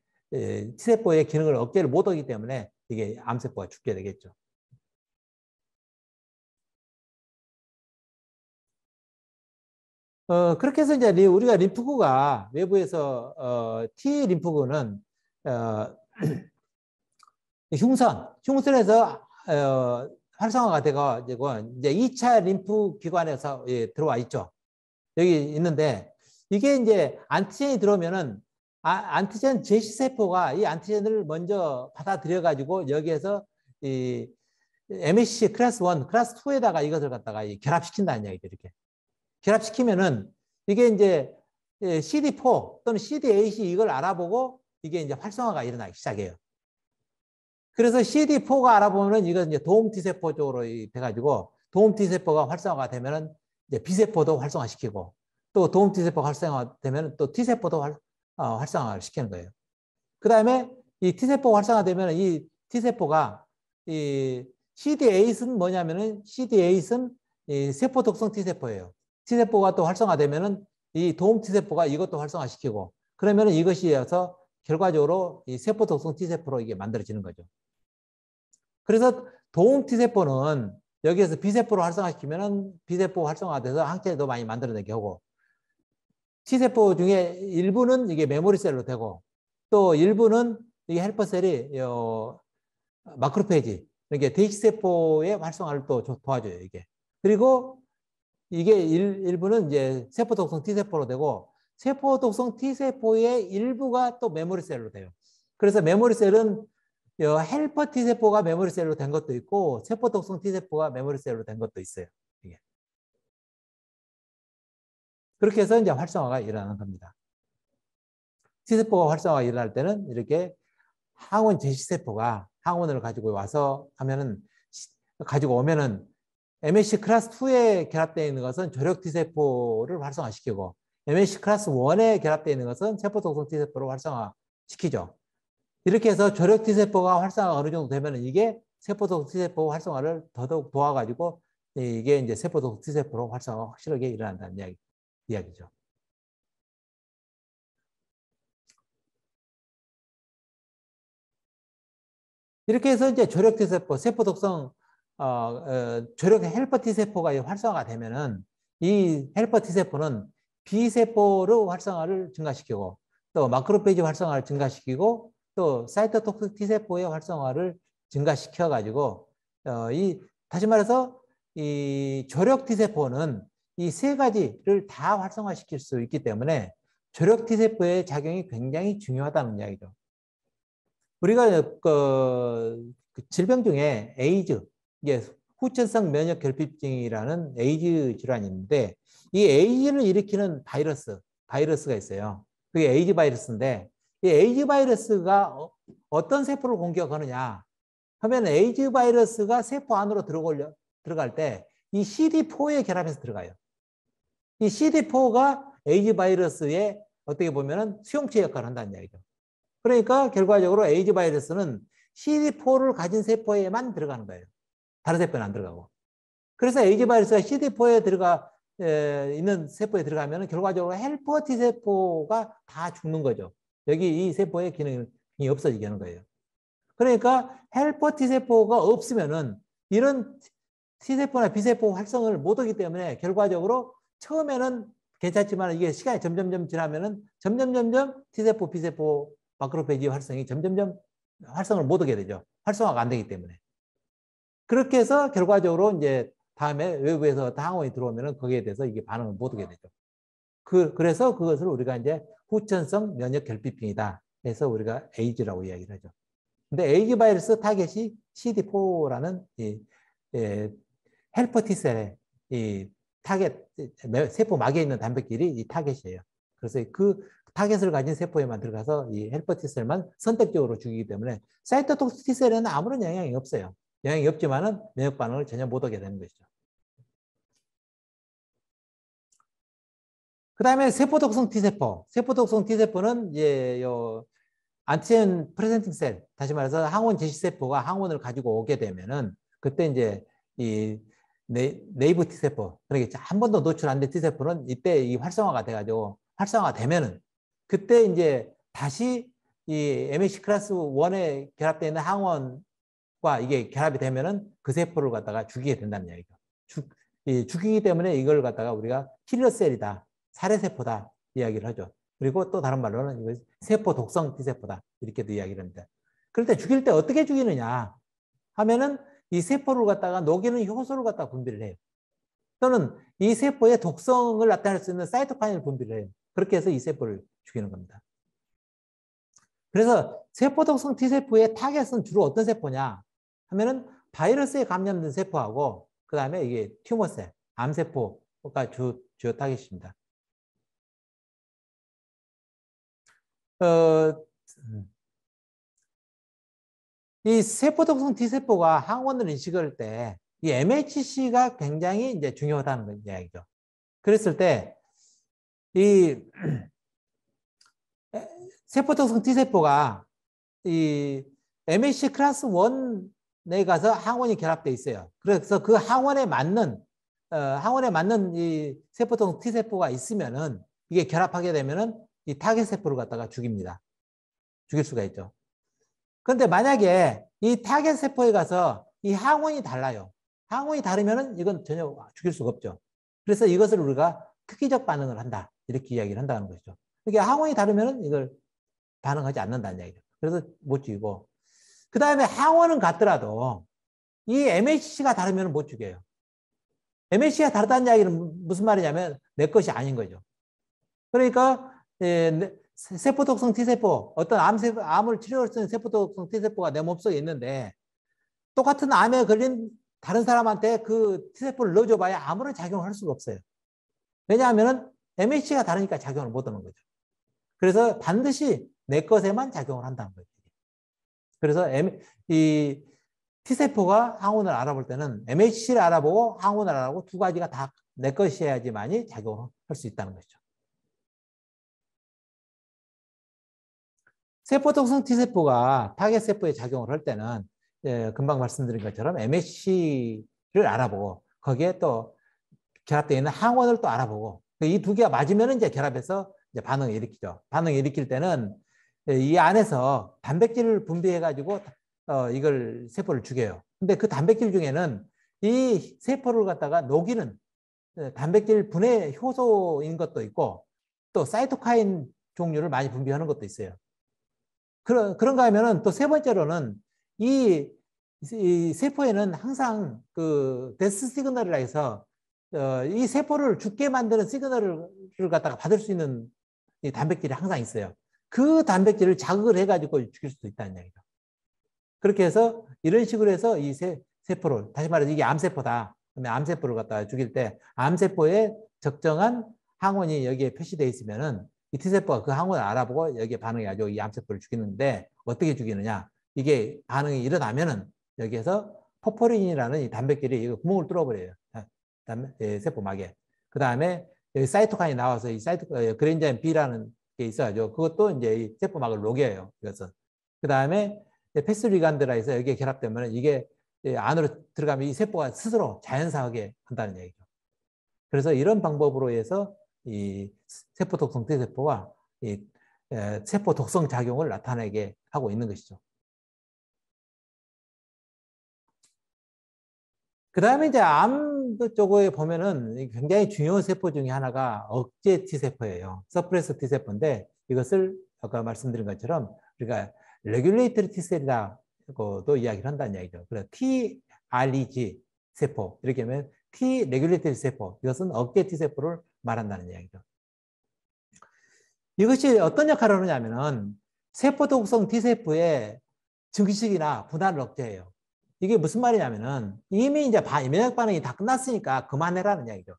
T세포의 기능을 억제를 못 하기 때문에 이게 암세포가 죽게 되겠죠. 어, 그렇게 해서 이제 우리가 림프구가 외부에서 어, T 림프구는 어, [CLEARS THROAT] 흉선, 흉선에서 어, 활성화가 되고 이제 2차 림프 기관에서 예, 들어와 있죠. 여기 있는데 이게 이제 antigen이 들어오면은 아, antigen 제시 세포가 이 antigen을 먼저 받아들여 가지고 여기에서 이 MHC class 1, 클래스 2에다가 이것을 갖다가 결합시킨다는 이야기죠. 이렇게. 결합시키면은 이게 이제 CD4 또는 CD8이 이걸 알아보고 이게 이제 활성화가 일어나기 시작해요. 그래서 CD4가 알아보면은 이건 이제 도움 T세포 쪽으로 돼가지고 도움 T세포가 활성화가 되면은 이제 B세포도 활성화시키고 또 도움 T세포 활성화되면 또 T세포도 활, 어, 활성화를 시키는 거예요. 그 다음에 이 T세포 활성화되면 이 T세포가 이 CD8은 뭐냐면은 CD8은 이 세포 독성 T세포예요. T세포가 또 활성화되면은 이 도움 T세포가 이것도 활성화시키고 그러면은 이것이 어서 결과적으로 이 세포 독성 T세포로 이게 만들어지는 거죠. 그래서 도움 T세포는 여기에서 B세포로 활성화시키면은 B세포 활성화돼서 항체도 많이 만들어내게 하고 T세포 중에 일부는 이게 메모리셀로 되고 또 일부는 이게 helper cell이 어, macrophage 이게 대식세포의 활성화를 또 도와줘요 이게 그리고 이게 일, 일부는 이제 세포 독성 T세포로 되고 세포 독성 T세포의 일부가 또 memory cell로 돼요. 그래서 memory cell은 helper T세포가 memory cell로 된 것도 있고 세포 독성 T세포가 memory cell로 된 것도 있어요. 그렇게 해서 이제 활성화가 일어나는 겁니다. T세포가 활성화가 일어날 때는 이렇게 항원 제시세포가 항원을 가지고 와서 하면은 가지고 오면은 MSC 클래스 2에 결합되어 있는 것은 조력 T세포를 활성화시키고 MSC 클래스 1에 결합되어 있는 것은 세포 독성 T세포를 활성화시키죠. 이렇게 해서 조력 T세포가 활성화가 어느 정도 되면 이게 세포 독성 T세포 활성화를 더더욱 도와가지고 이게 이제 세포 독성 T세포로 활성화가 확실하게 일어난다는 이야기, 이야기죠. 이렇게 해서 이제 조력 T세포, 세포 독성 어, 어, 조력 helper T세포가 활성화가 되면은 이 helper T세포는 B세포로 활성화를 증가시키고 또 macrophage 활성화를 증가시키고 또 사이토톡스 T세포의 활성화를 증가시켜 가지고 어, 이 다시 말해서 이 조력 T세포는 이 세 가지를 다 활성화시킬 수 있기 때문에 조력 T세포의 작용이 굉장히 중요하다는 이야기죠. 우리가 그, 그 질병 중에 에이즈, 이게 후천성 면역 결핍증이라는 에이즈 질환이 있는데 이 에이즈를 일으키는 바이러스, 바이러스가 있어요. 그게 에이즈 바이러스인데 이 에이즈 바이러스가 어, 떤 세포를 공격하느냐 하면 에이즈 바이러스가 세포 안으로 들어올려, 들어갈 때 이 CD4에 결합해서 들어가요. 이 CD4가 에이즈 바이러스의 어떻게 보면은 수용체 역할을 한다는 이야기죠. 그러니까 결과적으로 에이즈 바이러스는 CD4를 가진 세포에만 들어가는 거예요. 다른 세포는 안 들어가고. 그래서 에이즈 바이러스가 CD4에 들어가 에, 있는 세포에 들어가면 결과적으로 helper T 세포가 다 죽는 거죠. 여기 이 세포의 기능이 없어지게 하는 거예요. 그러니까 헬퍼 T 세포가 없으면은 이런 T세포나 B세포 활성을 못 하기 때문에 결과적으로 처음에는 괜찮지만 이게 시간이 점점점 지나면은 점점 점점 T세포, B세포 마크로페지 활성이 점점점 활성을 못 하게 되죠. 활성화가 안 되기 때문에. 그렇게 해서 결과적으로 이제 다음에 외부에서 항원이 들어오면은 거기에 대해서 이게 반응을 못 하게 되죠. 그, 그래서 그것을 우리가 이제 후천성 면역 결핍증이다. 해서 우리가 에이즈라고 이야기를 하죠. 근데 에이즈 바이러스 타겟이 CD4라는 이, 예, 헬퍼 T셀의 이 타겟, 세포 막에 있는 단백질이 이 타겟이에요. 그래서 그 타겟을 가진 세포에만 들어가서 이 헬퍼 T셀만 선택적으로 죽이기 때문에 사이토톡스 T셀에는 아무런 영향이 없어요. 영향이 없지만은 면역 반응을 전혀 못 하게 되는 것이죠. 그 다음에 세포독성 T세포. 세포독성 T세포는 이제 요 antigen presenting cell, 다시 말해서 항원 제시세포가 항원을 가지고 오게 되면은 그때 이제 이 네, naive T세포, 그러니까 한 번도 노출 안 된 T세포는 이때 이 활성화가 돼가지고 활성화 되면은 그때 이제 다시 이 MHC class 1에 결합되어 있는 항원과 이게 결합이 되면은 그 세포를 갖다가 죽이게 된다는 이야기죠. 죽, 이 죽이기 때문에 이걸 갖다가 우리가 killer cell이다, 살해세포다 이야기를 하죠. 그리고 또 다른 말로는 이거 세포 독성 T세포다 이렇게도 이야기를 합니다. 그럴 때 죽일 때 어떻게 죽이느냐 하면은 이 세포를 갖다가 녹이는 효소를 갖다가 분비를 해요. 또는 이 세포의 독성을 나타낼 수 있는 사이토카인을 분비를 해요. 그렇게 해서 이 세포를 죽이는 겁니다. 그래서 세포 독성 T세포의 타겟은 주로 어떤 세포냐 하면은 바이러스에 감염된 세포하고 그 다음에 이게 튜머셀, 암세포가 주, 주요 타겟입니다. 어, 음. 이 세포독성 T세포가 항원을 인식할 때 이 MHC가 굉장히 이제 중요하다는 이야기죠. 그랬을 때 이 [CLEARS THROAT] 세포독성 T세포가 이 MHC class 1에 가서 항원이 결합돼 있어요. 그래서 그 항원에 맞는 어, 항원에 맞는 이 세포독성 T세포가 있으면은 이게 결합하게 되면은 이 타겟 세포를 갖다가 죽입니다. 죽일 수가 있죠. 그런데 만약에 이 타겟 세포에 가서 이 항원이 달라요. 항원이 다르면은 이건 전혀 죽일 수가 없죠. 그래서 이것을 우리가 특이적 반응을 한다. 이렇게 이야기를 한다는 것이죠. 그러니까 항원이 다르면은 이걸 반응하지 않는다는 이야기죠. 그래서 못 죽이고. 그 다음에 항원은 같더라도 이 MHC가 다르면 못 죽여요. MHC가 다르다는 이야기는 무슨 말이냐면 내 것이 아닌 거죠. 그러니까 예, 세포 독성 T세포, 어떤 암세, 암을 치료할 수 있는 세포 독성 T세포가 내 몸속에 있는데 똑같은 암에 걸린 다른 사람한테 그 T세포를 넣어줘봐야 아무런 작용을 할 수가 없어요. 왜냐하면 MHC가 다르니까 작용을 못 하는 거죠. 그래서 반드시 내 것에만 작용을 한다는 거죠. 그래서 M, 이 T세포가 항원을 알아볼 때는 MHC를 알아보고 항원을 알아보고 두 가지가 다 내 것이어야지만이 작용을 할 수 있다는 것이죠. 세포독성 T세포가 타겟세포에 작용을 할 때는 예, 금방 말씀드린 것처럼 MHC를 알아보고 거기에 또 결합되어 있는 항원을 또 알아보고 이 두 개가 맞으면 이제 결합해서 이제 반응을 일으키죠. 반응을 일으킬 때는 이 안에서 단백질을 분비해 가지고 어, 이걸 세포를 죽여요. 근데 그 단백질 중에는 이 세포를 갖다가 녹이는 예, 단백질 분해 효소인 것도 있고 또 사이토카인 종류를 많이 분비하는 것도 있어요. 그런, 그런가 하면은 또 세 번째로는 이, 이, 세포에는 항상 그 death signal이라 해서 어, 이 세포를 죽게 만드는 시그널을 갖다가 받을 수 있는 이 단백질이 항상 있어요. 그 단백질을 자극을 해가지고 죽일 수도 있다는 얘기죠. 그렇게 해서 이런 식으로 해서 이 세, 세포를 다시 말해서 이게 암세포다. 그러면 암세포를 갖다가 죽일 때 암세포에 적정한 항원이 여기에 표시되어 있으면은 이 T세포가 그 항원을 알아보고 여기에 반응해가지고 이 암세포를 죽이는데 어떻게 죽이느냐. 이게 반응이 일어나면은 여기에서 포포린이라는 이 단백질이 이 구멍을 뚫어버려요. 예, 세포막에. 그 다음에 여기 사이토카인이 나와서 이 사이토, 어, 그랜자인 B라는 게 있어가지고 그것도 이제 이 세포막을 녹여요. 이것은. 그 다음에 패스리간드라 해서 여기에 결합되면 이게 안으로 들어가면 이 세포가 스스로 자연사하게 한다는 얘기죠. 그래서 이런 방법으로 해서 이 세포 독성 T세포와 이 세포 독성 작용을 나타내게 하고 있는 것이죠. 그 다음에 이제 암 쪽에 보면은 굉장히 중요한 세포 중에 하나가 억제 T세포예요. suppress T세포인데 이것을 아까 말씀드린 것처럼 우리가 레귤레이터리 T셀이라고도 이야기를 한다는 얘기죠. 그래서 TREG 세포 이렇게 하면 T regulatory 세포 이것은 억제 T세포를 말한다는 이야기죠. 이것이 어떤 역할을 하느냐면은 세포 독성 T세포의 증식이나 분할을 억제해요. 이게 무슨 말이냐면은 이미 이제 면역 반응이 다 끝났으니까 그만해라는 이야기죠.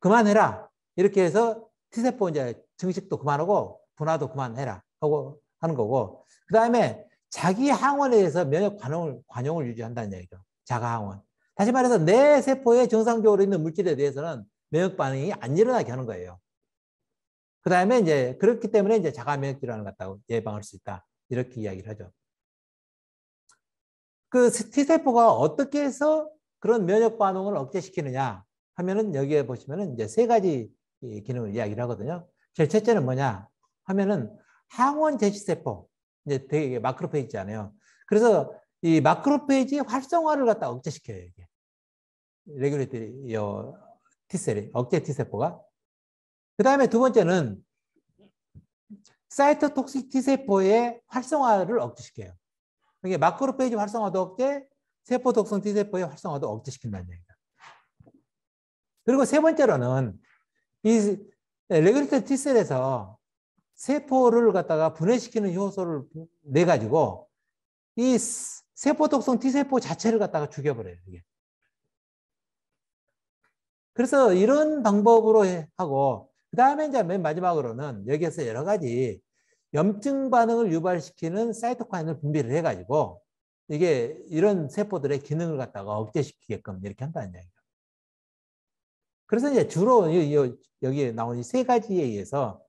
그만해라. 이렇게 해서 T세포 이제 증식도 그만하고 분화도 그만해라 하고 하는 거고 그 다음에 자기 항원에 대해서 면역 관용을, 관용을 유지한다는 얘기죠. 자가 항원. 다시 말해서 내 세포에 정상적으로 있는 물질에 대해서는 면역 반응이 안 일어나게 하는 거예요. 그 다음에 이제 그렇기 때문에 이제 자가 면역 질환을 갖다가 예방할 수 있다. 이렇게 이야기를 하죠. 그 T세포가 어떻게 해서 그런 면역 반응을 억제시키느냐 하면은 여기에 보시면은 이제 세 가지 기능을 이야기를 하거든요. 제일 첫째는 뭐냐 하면은 항원 제시세포 이제 되게 macrophage잖아요. 그래서 이 macrophage 활성화를 갖다 억제시켜요 이게 레귤레이터리 T셀이 억제 T세포가 그 다음에 두 번째는 cytotoxic T세포의 활성화를 억제시켜요. 이게 macrophage 활성화도 억제, 세포 독성 T세포의 활성화도 억제시킨다는 얘기다. 그리고 세 번째로는 이 레귤레이터 T셀에서 세포를 갖다가 분해시키는 효소를 내 가지고 이 세포 독성 T세포 자체를 갖다가 죽여버려요. 이게. 그래서 이런 방법으로 하고 그 다음에 이제 맨 마지막으로는 여기에서 여러 가지 염증 반응을 유발시키는 사이토카인을 분비를 해가지고 이게 이런 세포들의 기능을 갖다가 억제시키게끔 이렇게 한다는 얘기죠. 그래서 이제 주로 여기 나온 이 세 가지에 의해서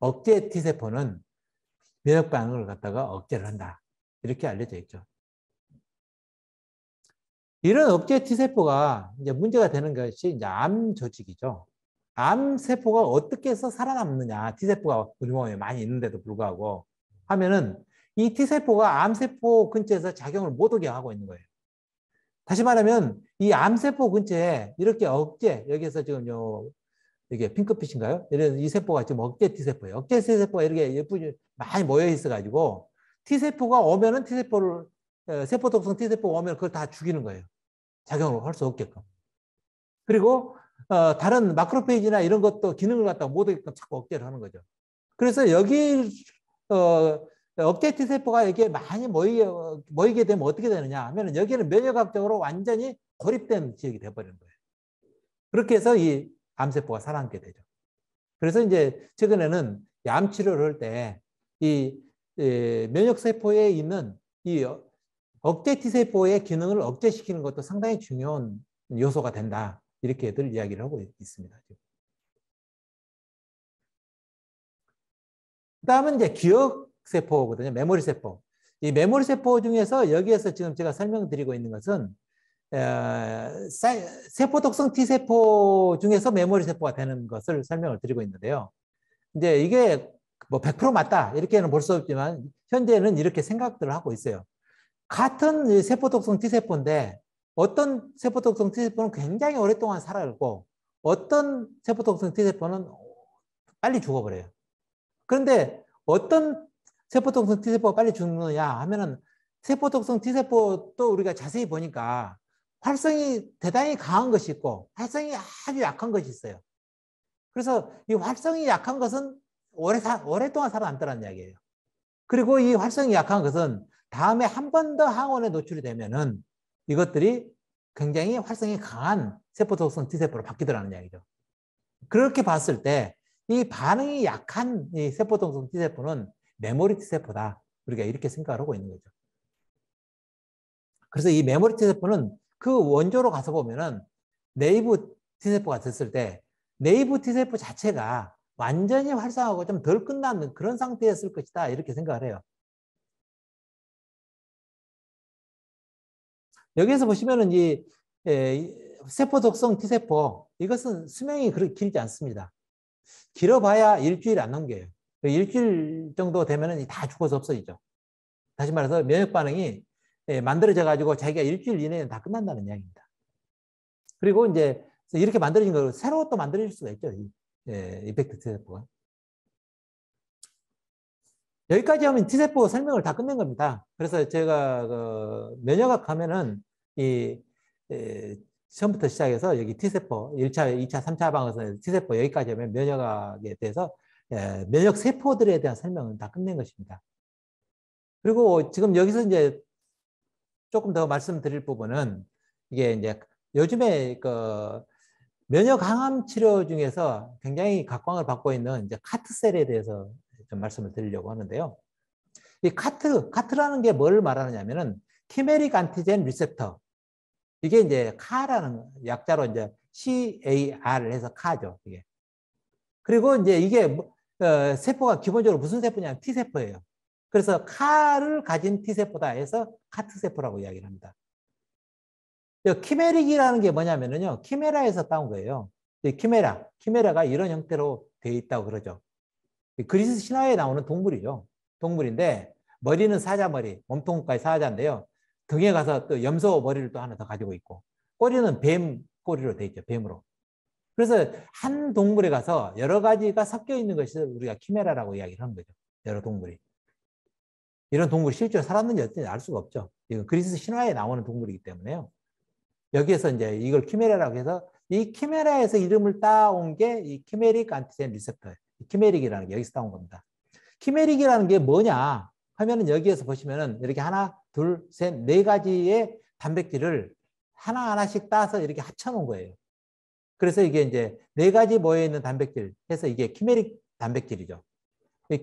억제 T세포는 면역 반응을 갖다가 억제를 한다. 이렇게 알려져 있죠. 이런 억제 T세포가 이제 문제가 되는 것이 이제 암 조직이죠. 암 세포가 어떻게 해서 살아남느냐. T세포가 우리 몸에 많이 있는데도 불구하고 하면은 이 T세포가 암세포 근처에서 작용을 못 오게 하고 있는 거예요. 다시 말하면 이 암세포 근처에 이렇게 억제, 여기서 지금 요, 이게 핑크빛인가요? 이런 이 세포가 지금 억제 T세포예요. 억제 T세포가 이렇게 예쁘게 많이 모여 있어가지고 T세포가 오면은 T세포를, 어, 세포 독성 T세포가 오면 그걸 다 죽이는 거예요. 작용을 할 수 없게끔. 그리고 어, 다른 마크로페이지나 이런 것도 기능을 갖다가 못하게끔 자꾸 억제를 하는 거죠. 그래서 여기 어, 업데이트 세포가 이게 많이 모이게, 모이게 되면 어떻게 되느냐 하면 여기는 면역학적으로 완전히 고립된 지역이 돼버리는 거예요. 그렇게 해서 이 암세포가 살아남게 되죠. 그래서 이제 최근에는 암 치료를 할 때 이 면역세포에 있는 이 억제 T세포의 기능을 억제시키는 것도 상당히 중요한 요소가 된다. 이렇게들 이야기를 하고 있습니다. 그 다음은 이제 기억세포거든요. 메모리세포. 이 메모리세포 중에서 여기에서 지금 제가 설명드리고 있는 것은 세포 독성 T세포 중에서 메모리세포가 되는 것을 설명을 드리고 있는데요. 이제 이게 뭐 100% 맞다 이렇게는 볼 수 없지만 현재는 이렇게 생각들을 하고 있어요. 같은 세포 독성 T세포인데 어떤 세포독성 T세포는 굉장히 오랫동안 살아있고 어떤 세포독성 T세포는 빨리 죽어버려요. 그런데 어떤 세포독성 T세포가 빨리 죽느냐 하면은 세포독성 T세포도 우리가 자세히 보니까 활성이 대단히 강한 것이 있고 활성이 아주 약한 것이 있어요. 그래서 이 활성이 약한 것은 오래 사, 오랫동안 살아남더라는 이야기예요. 그리고 이 활성이 약한 것은 다음에 한 번 더 항원에 노출이 되면은 이것들이 굉장히 활성이 강한 세포 독성 T세포로 바뀌더라는 이야기죠. 그렇게 봤을 때 이 반응이 약한 이 세포 독성 T세포는 memory T세포다. 우리가 이렇게 생각을 하고 있는 거죠. 그래서 이 memory T세포는 그 원조로 가서 보면은 naive T세포가 됐을 때 naive T세포 자체가 완전히 활성화가 좀 덜 끝난 그런 상태였을 것이다. 이렇게 생각을 해요. 여기에서 보시면은 이 세포 독성 T세포 이것은 수명이 그렇게 길지 않습니다. 길어봐야 일주일 안 넘겨요. 일주일 정도 되면은 다 죽어서 없어지죠. 다시 말해서 면역 반응이 만들어져 가지고 자기가 일주일 이내에 다 끝난다는 이야기입니다. 그리고 이제 이렇게 만들어진 걸 새로 또 만들어질 수가 있죠. 이, 예, 이펙트 T세포가. 여기까지 하면 T세포 설명을 다 끝낸 겁니다. 그래서 제가 그 면역학 하면은 이 에, 처음부터 시작해서 여기 T세포 1차, 2차, 3차 방에서 T세포 여기까지 하면 면역학에 대해서 에, 면역 세포들에 대한 설명은 다 끝낸 것입니다. 그리고 지금 여기서 이제 조금 더 말씀드릴 부분은 이게 이제 요즘에 그 면역 항암 치료 중에서 굉장히 각광을 받고 있는 이제 카트셀에 대해서 좀 말씀을 드리려고 하는데요. 이 CAR-T, CAR-T라는 게 뭘 말하느냐면은 chimeric antigen receptor. 이게 이제 CAR라는 약자로 이제 CAR을 해서 CAR죠. 이게. 그리고 이제 이게 뭐, 어, 세포가 기본적으로 무슨 세포냐면 T세포예요. 그래서 CAR를 가진 T세포다 해서 CAR-T세포라고 이야기를 합니다. chimeric이라는 게 뭐냐면요. 키메라에서 따온 거예요. 키메라, 키메라가 이런 형태로 되어 있다고 그러죠. 그리스 신화에 나오는 동물이죠. 동물인데 머리는 사자머리, 몸통까지 사자인데요. 등에 가서 또 염소 머리를 또 하나 더 가지고 있고 꼬리는 뱀 꼬리로 되어 있죠. 뱀으로. 그래서 한 동물에 가서 여러 가지가 섞여 있는 것이 우리가 키메라라고 이야기를 하는 거죠. 여러 동물이. 이런 동물이 실제로 살았는지 어떤지 알 수가 없죠. 이건 그리스 신화에 나오는 동물이기 때문에요. 여기에서 이제 이걸 키메라라고 해서 이 키메라에서 이름을 따온 게 이 chimeric antigen receptor, chimeric이라는 게 여기서 따온 겁니다. chimeric이라는 게 뭐냐 하면은 여기에서 보시면은 이렇게 하나, 둘, 셋, 네 가지의 단백질을 하나하나씩 따서 이렇게 합쳐 놓은 거예요. 그래서 이게 이제 네 가지 모여 있는 단백질 해서 이게 chimeric 단백질이죠.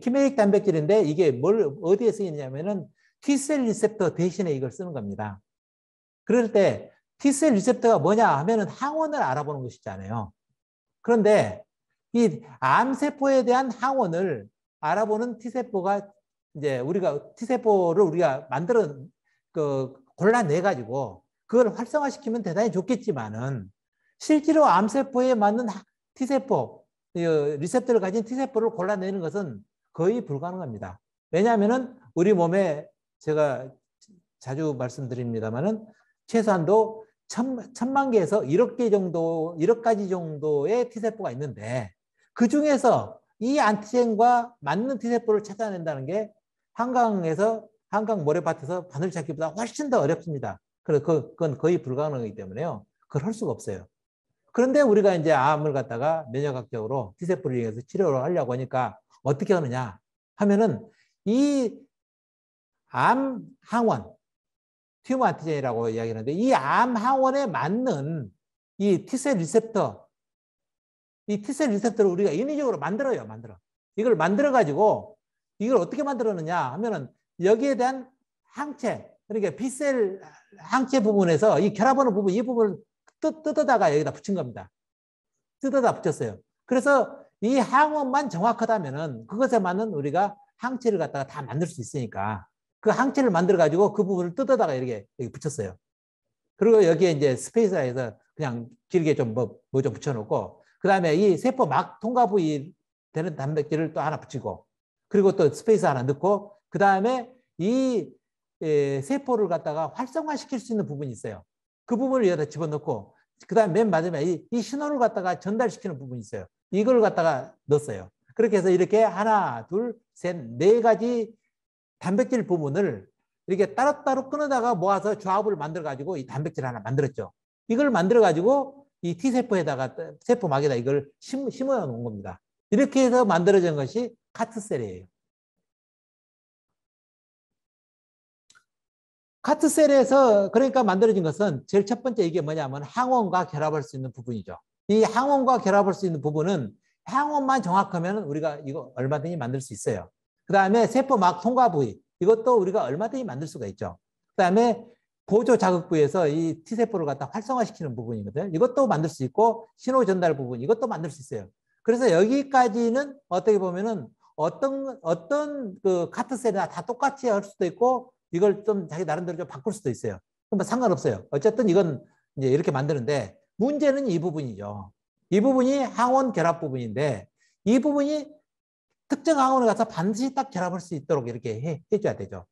chimeric 단백질인데 이게 뭘 어디에 쓰이냐면은 T cell receptor 대신에 이걸 쓰는 겁니다. 그럴 때 T셀 리셉터가 뭐냐 하면은 항원을 알아보는 것이잖아요. 그런데 이 암세포에 대한 항원을 알아보는 T세포가 이제 우리가 T세포를 우리가 만들어 그 골라내 가지고 그걸 활성화시키면 대단히 좋겠지만은 실제로 암세포에 맞는 T세포, 리셉터를 가진 T세포를 골라내는 것은 거의 불가능합니다. 왜냐하면은 우리 몸에 제가 자주 말씀드립니다만은 최소한도 천, 천만 개에서 1억 개 정도, 1억 가지 정도의 T세포가 있는데 그 중에서 이 안티젠과 맞는 T세포를 찾아낸다는 게 한강에서 한강 모래밭에서 바늘 찾기보다 훨씬 더 어렵습니다. 그, 그건 거의 불가능하기 때문에요. 그걸 할 수가 없어요. 그런데 우리가 이제 암을 갖다가 면역학적으로 T세포를 이용해서 치료를 하려고 하니까 어떻게 하느냐 하면은 이 암 항원, tumor antigen이라고 이야기하는데 이 암 항원에 맞는 이 T cell receptor, 이 T셀 리셉터를 우리가 인위적으로 만들어요, 만들어. 이걸 만들어 가지고 이걸 어떻게 만들었느냐 하면은 여기에 대한 항체, 그러니까 B cell 항체 부분에서 이 결합하는 부분, 이 부분을 뜯, 뜯어다가 여기다 붙인 겁니다. 뜯어다 붙였어요. 그래서 이 항원만 정확하다면은 그것에 맞는 우리가 항체를 갖다가 다 만들 수 있으니까 그 항체를 만들어 가지고 그 부분을 뜯어다가 이렇게 여기 붙였어요. 그리고 여기에 이제 spacer 해서 그냥 길게 좀 뭐 뭐좀 붙여놓고 그 다음에 이 세포 막 통과 부위 되는 단백질을 또 하나 붙이고 그리고 또 spacer 하나 넣고 그 다음에 이 에, 세포를 갖다가 활성화시킬 수 있는 부분이 있어요. 그 부분을 여기다 집어넣고 그 다음에 맨 마지막에 이, 이 신호를 갖다가 전달시키는 부분이 있어요. 이걸 갖다가 넣었어요. 그렇게 해서 이렇게 하나, 둘, 셋, 네 가지 단백질 부분을 이렇게 따로따로 끊어다가 모아서 조합을 만들어 가지고 이 단백질 하나 만들었죠. 이걸 만들어 가지고 이 T세포에다가 세포막에다 이걸 심, 심어 놓은 겁니다. 이렇게 해서 만들어진 것이 카트셀이에요. 카트셀에서 그러니까 만들어진 것은 제일 첫 번째 이게 뭐냐면 항원과 결합할 수 있는 부분이죠. 이 항원과 결합할 수 있는 부분은 항원만 정확하면 우리가 이거 얼마든지 만들 수 있어요. 그 다음에 세포 막 통과 부위 이것도 우리가 얼마든지 만들 수가 있죠. 그 다음에 보조 자극 부위에서 이 T세포를 갖다 활성화시키는 부분이거든요. 이것도 만들 수 있고 신호 전달 부분 이것도 만들 수 있어요. 그래서 여기까지는 어떻게 보면은 어떤 어떤 그 카트셀이나 다 똑같이 할 수도 있고 이걸 좀 자기 나름대로 좀 바꿀 수도 있어요. 그럼 뭐 상관없어요. 어쨌든 이건 이제 이렇게 만드는데 문제는 이 부분이죠. 이 부분이 항원 결합 부분인데 이 부분이 특정 항원을 가서 반드시 딱 결합할 수 있도록 이렇게 해, 해줘야 되죠.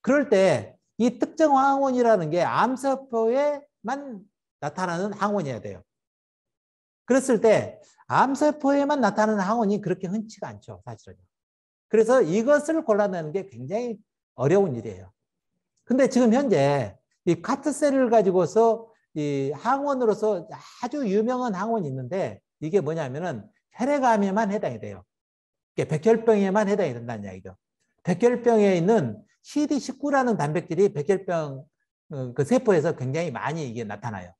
그럴 때 이 특정 항원이라는 게 암세포에만 나타나는 항원이어야 돼요. 그랬을 때 암세포에만 나타나는 항원이 그렇게 흔치가 않죠. 사실은. 그래서 이것을 골라내는 게 굉장히 어려운 일이에요. 근데 지금 현재 이 카트셀을 가지고서 이 항원으로서 아주 유명한 항원이 있는데 이게 뭐냐면은 혈액암에만 해당이 돼요. 백혈병에만 해당이 된다는 이야기죠. 백혈병에 있는 CD19라는 단백질이 백혈병 어, 그 세포에서 굉장히 많이 이게 나타나요.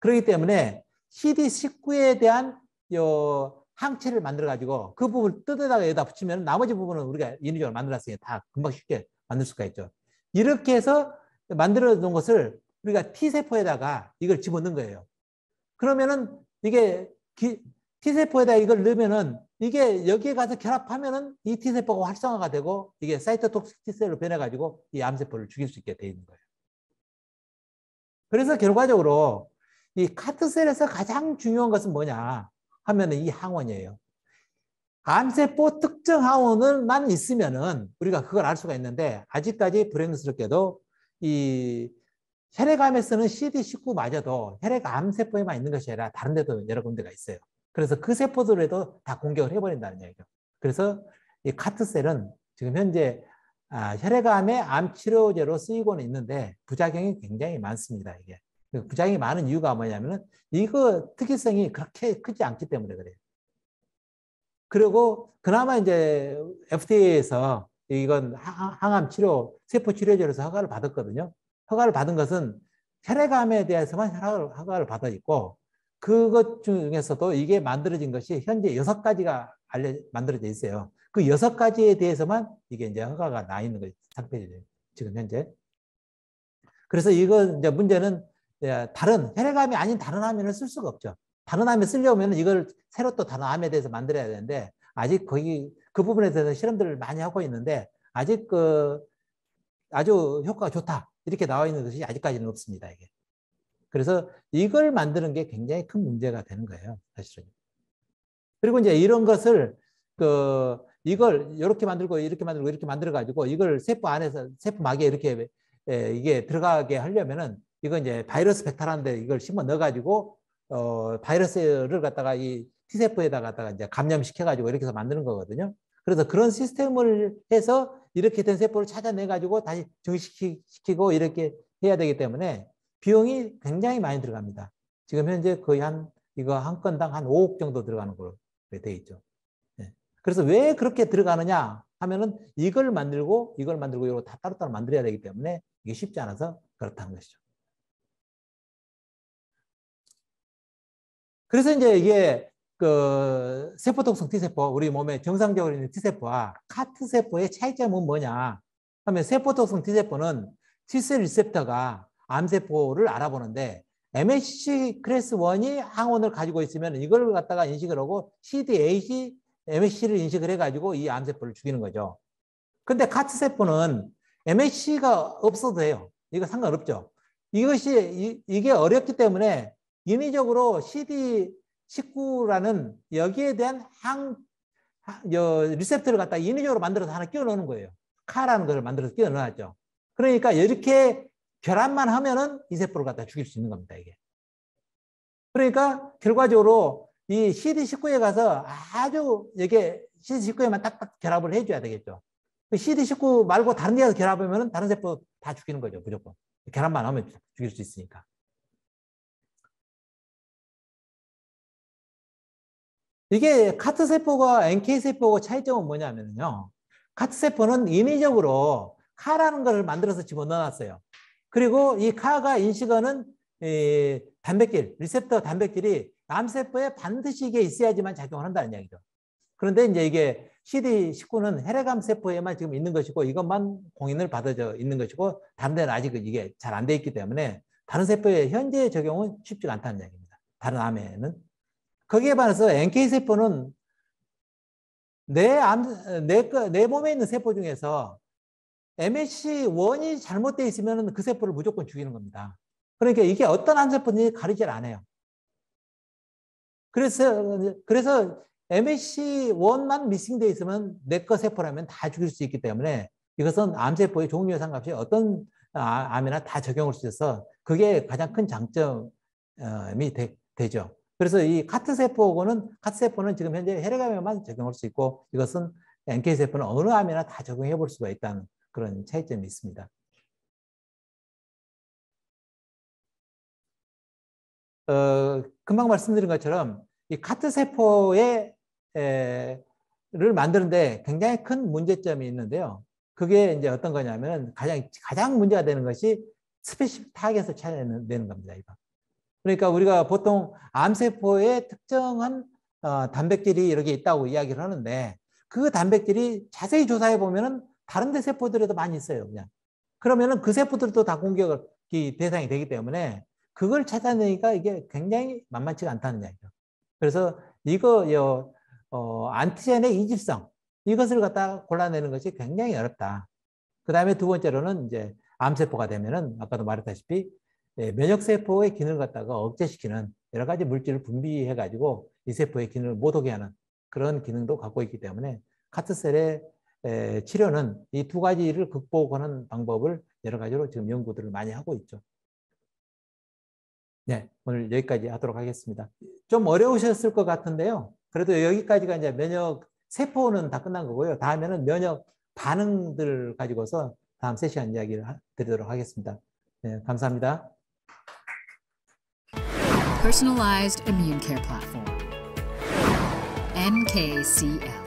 그렇기 때문에 CD19에 대한 요 항체를 만들어 가지고 그 부분을 뜯어다가 여기다 붙이면 나머지 부분은 우리가 인위적으로 만들었으니 다 금방 쉽게 만들 수가 있죠. 이렇게 해서 만들어 놓은 것을 우리가 T세포에다가 이걸 집어넣는 거예요. 그러면은 이게 기, T세포에다 이걸 넣으면은 이게 여기에 가서 결합하면은 이 T세포가 활성화가 되고 이게 사이토톡식 T셀로 변해가지고 이 암세포를 죽일 수 있게 돼 있는 거예요. 그래서 결과적으로 이 카트셀에서 가장 중요한 것은 뭐냐 하면은 이 항원이에요. 암세포 특정 항원을만 있으면은 우리가 그걸 알 수가 있는데 아직까지 불행스럽게도 이 혈액암에 쓰는 CD19마저도 혈액암세포에만 있는 것이 아니라 다른 데도 여러 군데가 있어요. 그래서 그 세포들에도 다 공격을 해버린다는 얘기죠. 그래서 이 카트셀은 지금 현재 아, 혈액암의 암 치료제로 쓰이고는 있는데 부작용이 굉장히 많습니다. 이게 그 부작용이 많은 이유가 뭐냐면은 이거 특이성이 그렇게 크지 않기 때문에 그래요. 그리고 그나마 이제 FDA에서 이건 항암 치료 세포 치료제로서 허가를 받았거든요. 허가를 받은 것은 혈액암에 대해서만 허가를 받아 있고 그것 중에서도 이게 만들어진 것이 현재 여섯 가지가 알려 만들어져 있어요. 그 여섯 가지에 대해서만 이게 이제 허가가 나 있는 상태죠. 지금 현재. 그래서 이거 이제 문제는 다른 혈액암이 아닌 다른 암에는 쓸 수가 없죠. 다른 암에 쓰려면 이걸 새로 또 다른 암에 대해서 만들어야 되는데 아직 거기 그 부분에 대해서 실험들을 많이 하고 있는데 아직 그 아주 효과가 좋다 이렇게 나와 있는 것이 아직까지는 없습니다. 이게. 그래서 이걸 만드는 게 굉장히 큰 문제가 되는 거예요. 사실은. 그리고 이제 이런 것을 그 이걸 이렇게 만들고 이렇게 만들고 이렇게 만들어 가지고 이걸 세포 안에서 세포 막에 이렇게 에, 이게 들어가게 하려면은 이거 이제 바이러스 벡터라는데 이걸 심어 넣어 가지고 어 바이러스를 갖다가 이 T세포에다 갖다가 이제 감염시켜 가지고 이렇게 해서 만드는 거거든요. 그래서 그런 시스템을 해서 이렇게 된 세포를 찾아내 가지고 다시 정식시키고 이렇게 해야 되기 때문에 비용이 굉장히 많이 들어갑니다. 지금 현재 거의 한 이거 한 건당 한 5억 정도 들어가는 걸로 돼 있죠. 네. 그래서 왜 그렇게 들어가느냐 하면은 이걸 만들고 이걸 만들고 이거 다 따로따로 만들어야 되기 때문에 이게 쉽지 않아서 그렇다는 것이죠. 그래서 이제 이게 그 세포 독성 T세포, 우리 몸에 정상적으로 있는 T세포와 CAR-T 세포의 차이점은 뭐냐 하면 세포 독성 T세포는 T셀 리셉터가 암세포를 알아보는데 MHC class 1이 항원을 가지고 있으면 이걸 갖다가 인식을 하고 CD8 MHC를 인식을 해가지고 이 암세포를 죽이는 거죠. 근데 CAR-T 세포는 MHC가 없어도 돼요. 이거 상관없죠. 이것이, 이, 게 어렵기 때문에 인위적으로 CD19라는 여기에 대한 항, 여, 리셉터를 갖다 인위적으로 만들어서 하나 끼워 넣는 거예요. 카라는 것을 만들어서 끼워 넣었죠. 그러니까 이렇게 결합만 하면은 이 세포를 갖다 죽일 수 있는 겁니다, 이게. 그러니까 결과적으로 이 CD19에 가서 아주 이게 CD19에만 딱딱 결합을 해줘야 되겠죠. 그 CD19 말고 다른 데서 결합하면 다른 세포 다 죽이는 거죠, 무조건. 결합만 하면 죽일 수 있으니까. 이게 카트 세포가 NK세포가 차이점은 뭐냐면요. 카트 세포는 인위적으로 카라는 것을 만들어서 집어넣어놨어요. 그리고 이 카가 인식하는 이 단백질, 리셉터 단백질이 암세포에 반드시 이게 있어야지만 작용을 한다는 얘기죠. 그런데 이제 이게 CD19는 혈액암 세포에만 지금 있는 것이고 이것만 공인을 받아져 있는 것이고 데는 아직 이게 잘 안 돼 있기 때문에 다른 세포에 현재 적용은 쉽지가 않다는 얘기입니다. 다른 암에는. 거기에 반해서 NK 세포는 내, 암, 내, 내 몸에 있는 세포 중에서 MHC1이 잘못되어 있으면 그 세포를 무조건 죽이는 겁니다. 그러니까 이게 어떤 암세포인지 가리질 않아요. 그래서, 그래서 MHC1만 미싱되어 있으면 내 거 세포라면 다 죽일 수 있기 때문에 이것은 암세포의 종류에 상관없이 어떤 아, 암이나 다 적용할 수 있어서 그게 가장 큰 장점이 되, 되죠. 그래서 이 카트 세포는 카트 세포는 지금 현재 혈액암에만 적용할 수 있고 이것은 NK 세포는 어느 암이나 다 적용해 볼 수가 있다는 그런 차이점이 있습니다. 어, 금방 말씀드린 것처럼 이 CAR-T 세포의 에, 를 만드는데 굉장히 큰 문제점이 있는데요. 그게 이제 어떤 거냐면 가장 가장 문제가 되는 것이 specific target을 찾아내는 겁니다. 이거. 그러니까 우리가 보통 암세포에 특정한 어, 단백질이 이렇게 있다고 이야기를 하는데 그 단백질이 자세히 조사해 보면은 다른 데 세포들에도 많이 있어요. 그냥. 그러면은 그 세포들도 다 공격이 대상이 되기 때문에 그걸 찾아내기가 이게 굉장히 만만치가 않다는 이야기죠. 그래서 이거 어, 안티젠의 이질성 이것을 갖다 골라내는 것이 굉장히 어렵다. 그 다음에 두 번째로는 이제 암세포가 되면은 아까도 말했다시피 예, 면역세포의 기능을 갖다가 억제시키는 여러 가지 물질을 분비해가지고 이 세포의 기능을 못 오게 하는 그런 기능도 갖고 있기 때문에 카트셀의 치료는 이 두 가지를 극복하는 방법을 여러 가지로 지금 연구들을 많이 하고 있죠. 네, 오늘 여기까지 하도록 하겠습니다. 좀 어려우셨을 것 같은데요. 그래도 여기까지가 이제 면역 세포는 다 끝난 거고요. 다음에는 면역 반응들 가지고서 다음 세시간 이야기를 드리도록 하겠습니다. 네, 감사합니다. Personalized Immune Care Platform. NKCL.